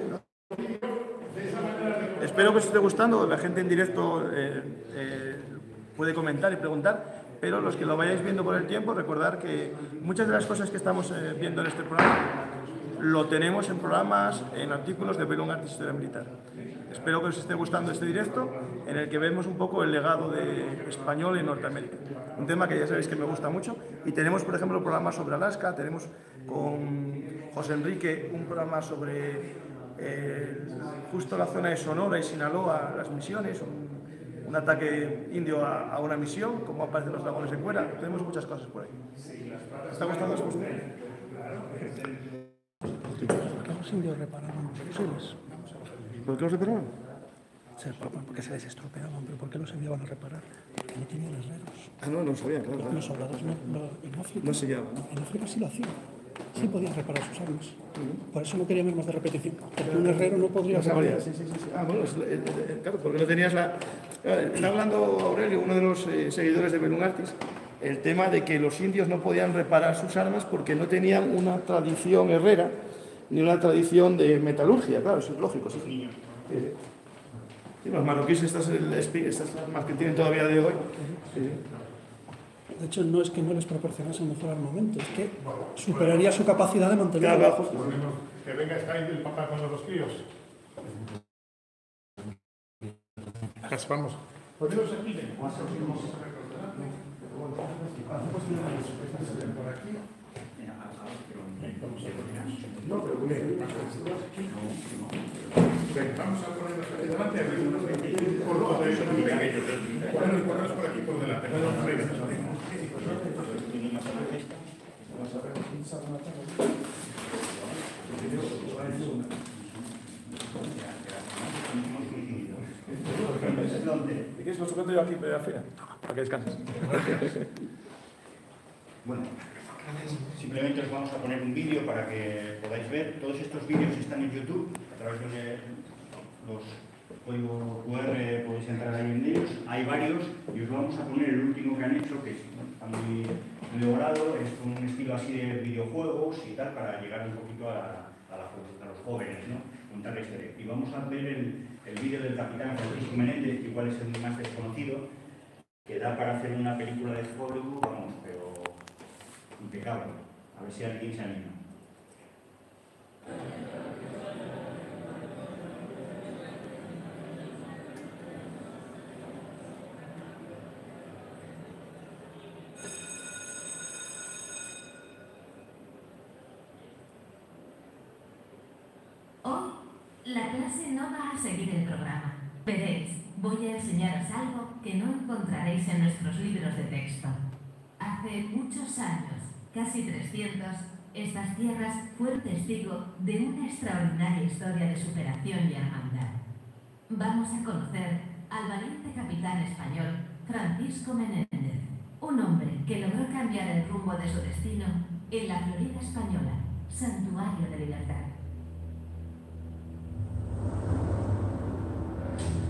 Speaker 1: Espero que os esté gustando. La gente en directo eh, eh, puede comentar y preguntar, pero los que lo vayáis viendo por el tiempo, recordar que muchas de las cosas que estamos eh, viendo en este programa lo tenemos en programas, en artículos de Belón Arte y Historia Militar. Espero que os esté gustando este directo en el que vemos un poco el legado de español en Norteamérica. Un tema que ya sabéis que me gusta mucho. Y tenemos, por ejemplo, programas sobre Alaska, tenemos con José Enrique un programa sobre eh, justo la zona de Sonora y Sinaloa, las misiones, un, un ataque indio a, a una misión, como aparecen los dragones de cuera. Tenemos muchas cosas por ahí. ¿Está gustando esto?
Speaker 6: ¿Por qué los indios reparaban fusiles?
Speaker 1: ¿Por qué os de
Speaker 6: Se- porque se les estropeaban, pero ¿por qué los enviaban a reparar? Porque no tenían herreros.
Speaker 1: Ah, no, no sabía, claro.
Speaker 6: Los soldados no, no- en África.
Speaker 1: No se.
Speaker 6: En África sí lo hacían. Sí podían reparar sus armas. Por eso no querían armas de repetición. Porque un herrero no podría
Speaker 1: No sí, sí, sí. Ah, bueno, es- eh, eh, claro, porque no tenías la... Está hablando Aurelio, uno de los eh, seguidores de Belungartis, el tema de que los indios no podían reparar sus armas porque no tenían una tradición herrera ni una tradición de metalurgia, claro, eso es lógico, sí. Los marroquíes, estas, estas armas que tienen todavía de hoy.
Speaker 6: De hecho, no es que no les proporcionasen mejor armamento, es que superaría su capacidad de mantener
Speaker 1: Claro,
Speaker 6: abajo.
Speaker 2: Que venga está ahí el papá con los críos. Pues vamos. Poneros aquí. Vamos a por aquí por delante.
Speaker 1: ¿Te quieres os cuento yo aquí fea? Para que descanses.
Speaker 7: Bueno, simplemente os vamos a poner un vídeo para que podáis ver. Todos estos vídeos están en YouTube, a través de los códigos QR podéis entrar ahí en ellos. Hay varios y os vamos a poner el último que han hecho, que está muy, logrado, es un estilo así de videojuegos y tal, para llegar un poquito a, los jóvenes, ¿no? La historia. Y vamos a ver el, el vídeo del capitán Francisco Menéndez, que igual es el más desconocido, que da para hacer una película de Hollywood, vamos, pero impecable. A ver si alguien se anima.
Speaker 8: Hoy la clase no va a seguir el programa. Veréis, voy a enseñaros algo que no encontraréis en nuestros libros de texto. Hace muchos años, casi 300, estas tierras fueron testigo de una extraordinaria historia de superación y hermandad. Vamos a conocer al valiente capitán español Francisco Menéndez, un hombre que logró cambiar el rumbo de su destino en la Florida española, santuario de libertad.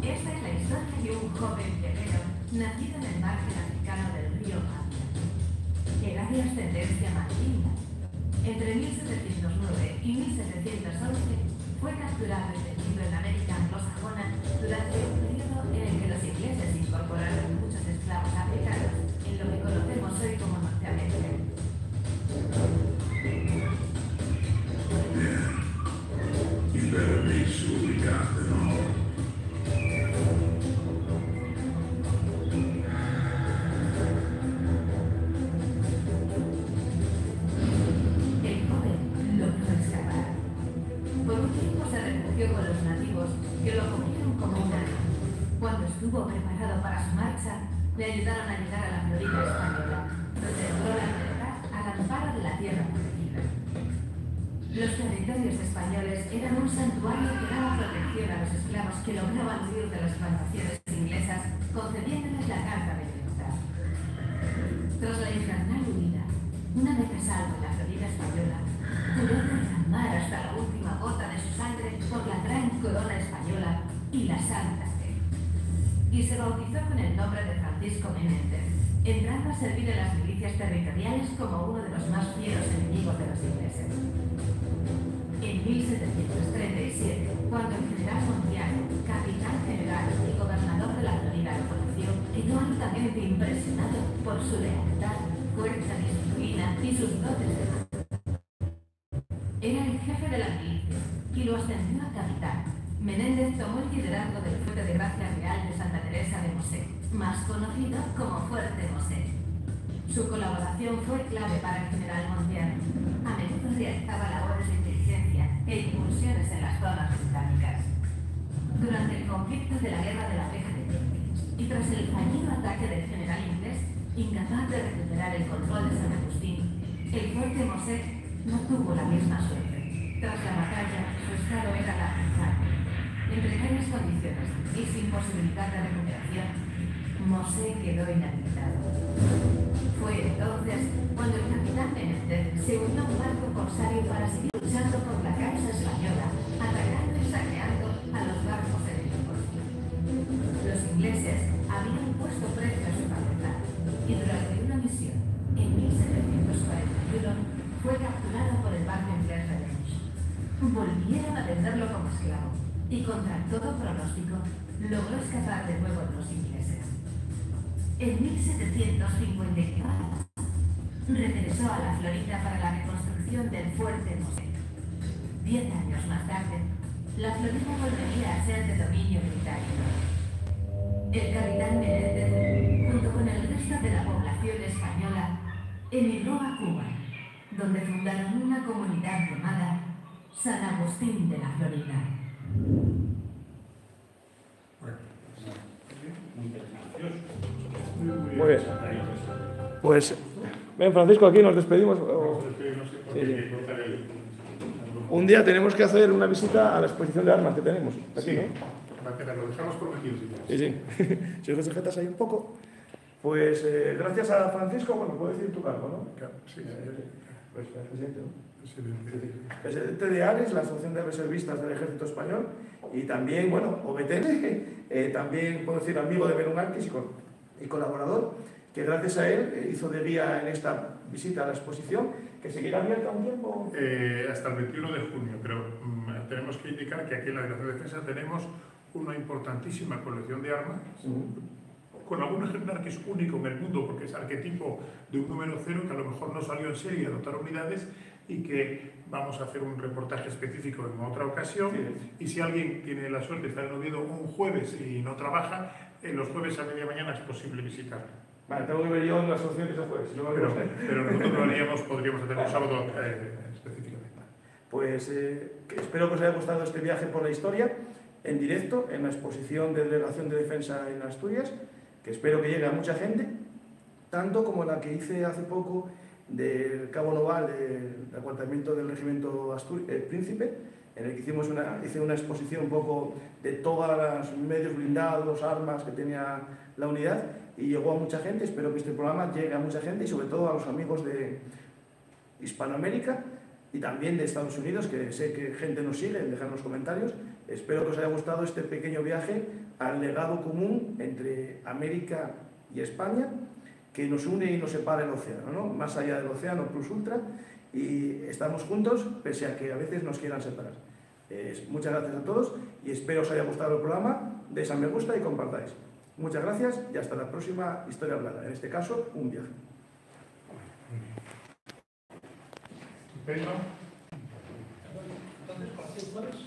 Speaker 8: Esta es la historia de un joven guerrero nacido en el margen africano del río Mafia. Era de ascendencia mandinga. Entre 1709 y 1711 fue capturado y vendido en América anglosajona durante un periodo en el que los ingleses incorporaron muchos esclavos africanos en lo que conocemos hoy como Norteamérica. Territorios españoles eran un santuario que daba protección a los esclavos que lograban huir de las plantaciones inglesas, concediéndoles la carta de libertad. Tras la infernal huida, una vez a salvo en la Florida española, juró derramar hasta la última gota de su sangre por la gran corona española y la Santa Fe. Y se bautizó con el nombre de Francisco Menéndez, entrando a servir en las milicias territoriales como uno de los más fieros enemigos de los ingleses. En 1737, cuando el general Montiano, capitán general y gobernador de la Florida, lo conoció, quedó altamente impresionado por su lealtad, fuerza, disciplina y sus dotes de. Era el jefe de la milicia y lo ascendió a capitán. Menéndez tomó el liderazgo del Fuerte de Gracia Real de Santa Teresa de Mosé, más conocido como Fuerte Mosé. Su colaboración fue clave para el general Montiano. A menudo realizaba labores de inteligencia e incursiones en las zonas británicas. Durante el conflicto de la Guerra de la Reja de Jenkins y tras el fallido ataque del general inglés, incapaz de recuperar el control de San Agustín, el fuerte Mosé no tuvo la misma suerte. Tras la batalla, su estado era lamentable. En precarias condiciones y sin posibilidad de recuperación, Mosé quedó inhabilitado. Fue entonces cuando el capitán Menéndez se unió a un barco corsario para seguir luchando por la causa española, atacando y saqueando a los barcos enemigos. Los ingleses habían puesto precio a su cabeza y durante una misión en 1741 fue capturado por el barco inglés Revenge. Volvieron a venderlo como esclavo y contra todo pronóstico logró escapar de nuevo de los ingleses. En 1754 regresó a la Florida para la reconstrucción del fuerte Mosé. Diez años más tarde, la Florida volvería a ser de dominio británico. El capitán Menéndez, junto con el resto de la población española, emigró a Cuba, donde fundaron una comunidad llamada San Agustín de la Florida.
Speaker 1: Muy bien. Pues, ven Francisco, aquí nos despedimos. Sí, sí. Un día tenemos que hacer una visita a la exposición de armas que tenemos. Aquí. Sí, sí. si os sujetas ahí un poco. Pues eh, gracias a Francisco, bueno, puedo decir tu cargo, ¿no?
Speaker 2: Claro, sí,
Speaker 1: Pues presidente, ¿no?
Speaker 2: sí, sí, sí.
Speaker 1: presidente de ARES, la Asociación de Reservistas del Ejército Español, y también, bueno, OBTN, [LAUGHS] eh, también puedo decir amigo de Berunarquis y, co- y colaborador, que gracias a él eh, hizo de guía en esta visita a la exposición, que seguirá abierta un tiempo.
Speaker 2: Eh, hasta el 21 de junio, pero mm, tenemos que indicar que aquí en la Dirección de Defensa tenemos una importantísima colección de armas, con algún ejemplar que es único en el mundo, porque es arquetipo de un número cero que a lo mejor no salió en serie a dotar unidades y que vamos a hacer un reportaje específico en otra ocasión. Y si alguien tiene la suerte de estar en Oviedo un jueves y no trabaja, en los jueves a media mañana es posible visitarlo.
Speaker 1: Vale, tengo que ver yo en la asociación que se si no
Speaker 2: Pero, pero nosotros lo haríamos, [LAUGHS] podríamos hacer un sábado eh, específicamente.
Speaker 1: Pues eh, espero que os haya gustado este viaje por la historia, en directo, en la exposición de Delegación de Defensa en Asturias, que espero que llegue a mucha gente, tanto como la que hice hace poco del Cabo Noval, del acuartamiento del Regimiento Astur- eh, Príncipe, en el que hicimos una, hice una exposición un poco de todos los medios blindados, armas que tenía la unidad, y llegó a mucha gente. Espero que este programa llegue a mucha gente y sobre todo a los amigos de Hispanoamérica y también de Estados Unidos, que sé que gente nos sigue, dejar los comentarios. Espero que os haya gustado este pequeño viaje al legado común entre América y España, que nos une y nos separa el océano, ¿no? más allá del océano plus ultra, y estamos juntos pese a que a veces nos quieran separar. Eh, muchas gracias a todos y espero os haya gustado el programa, deis a me gusta y compartáis. Muchas gracias y hasta la próxima historia hablada, en este caso, un viaje.
Speaker 2: Pedro.
Speaker 3: Entonces, ¿para qué jueves?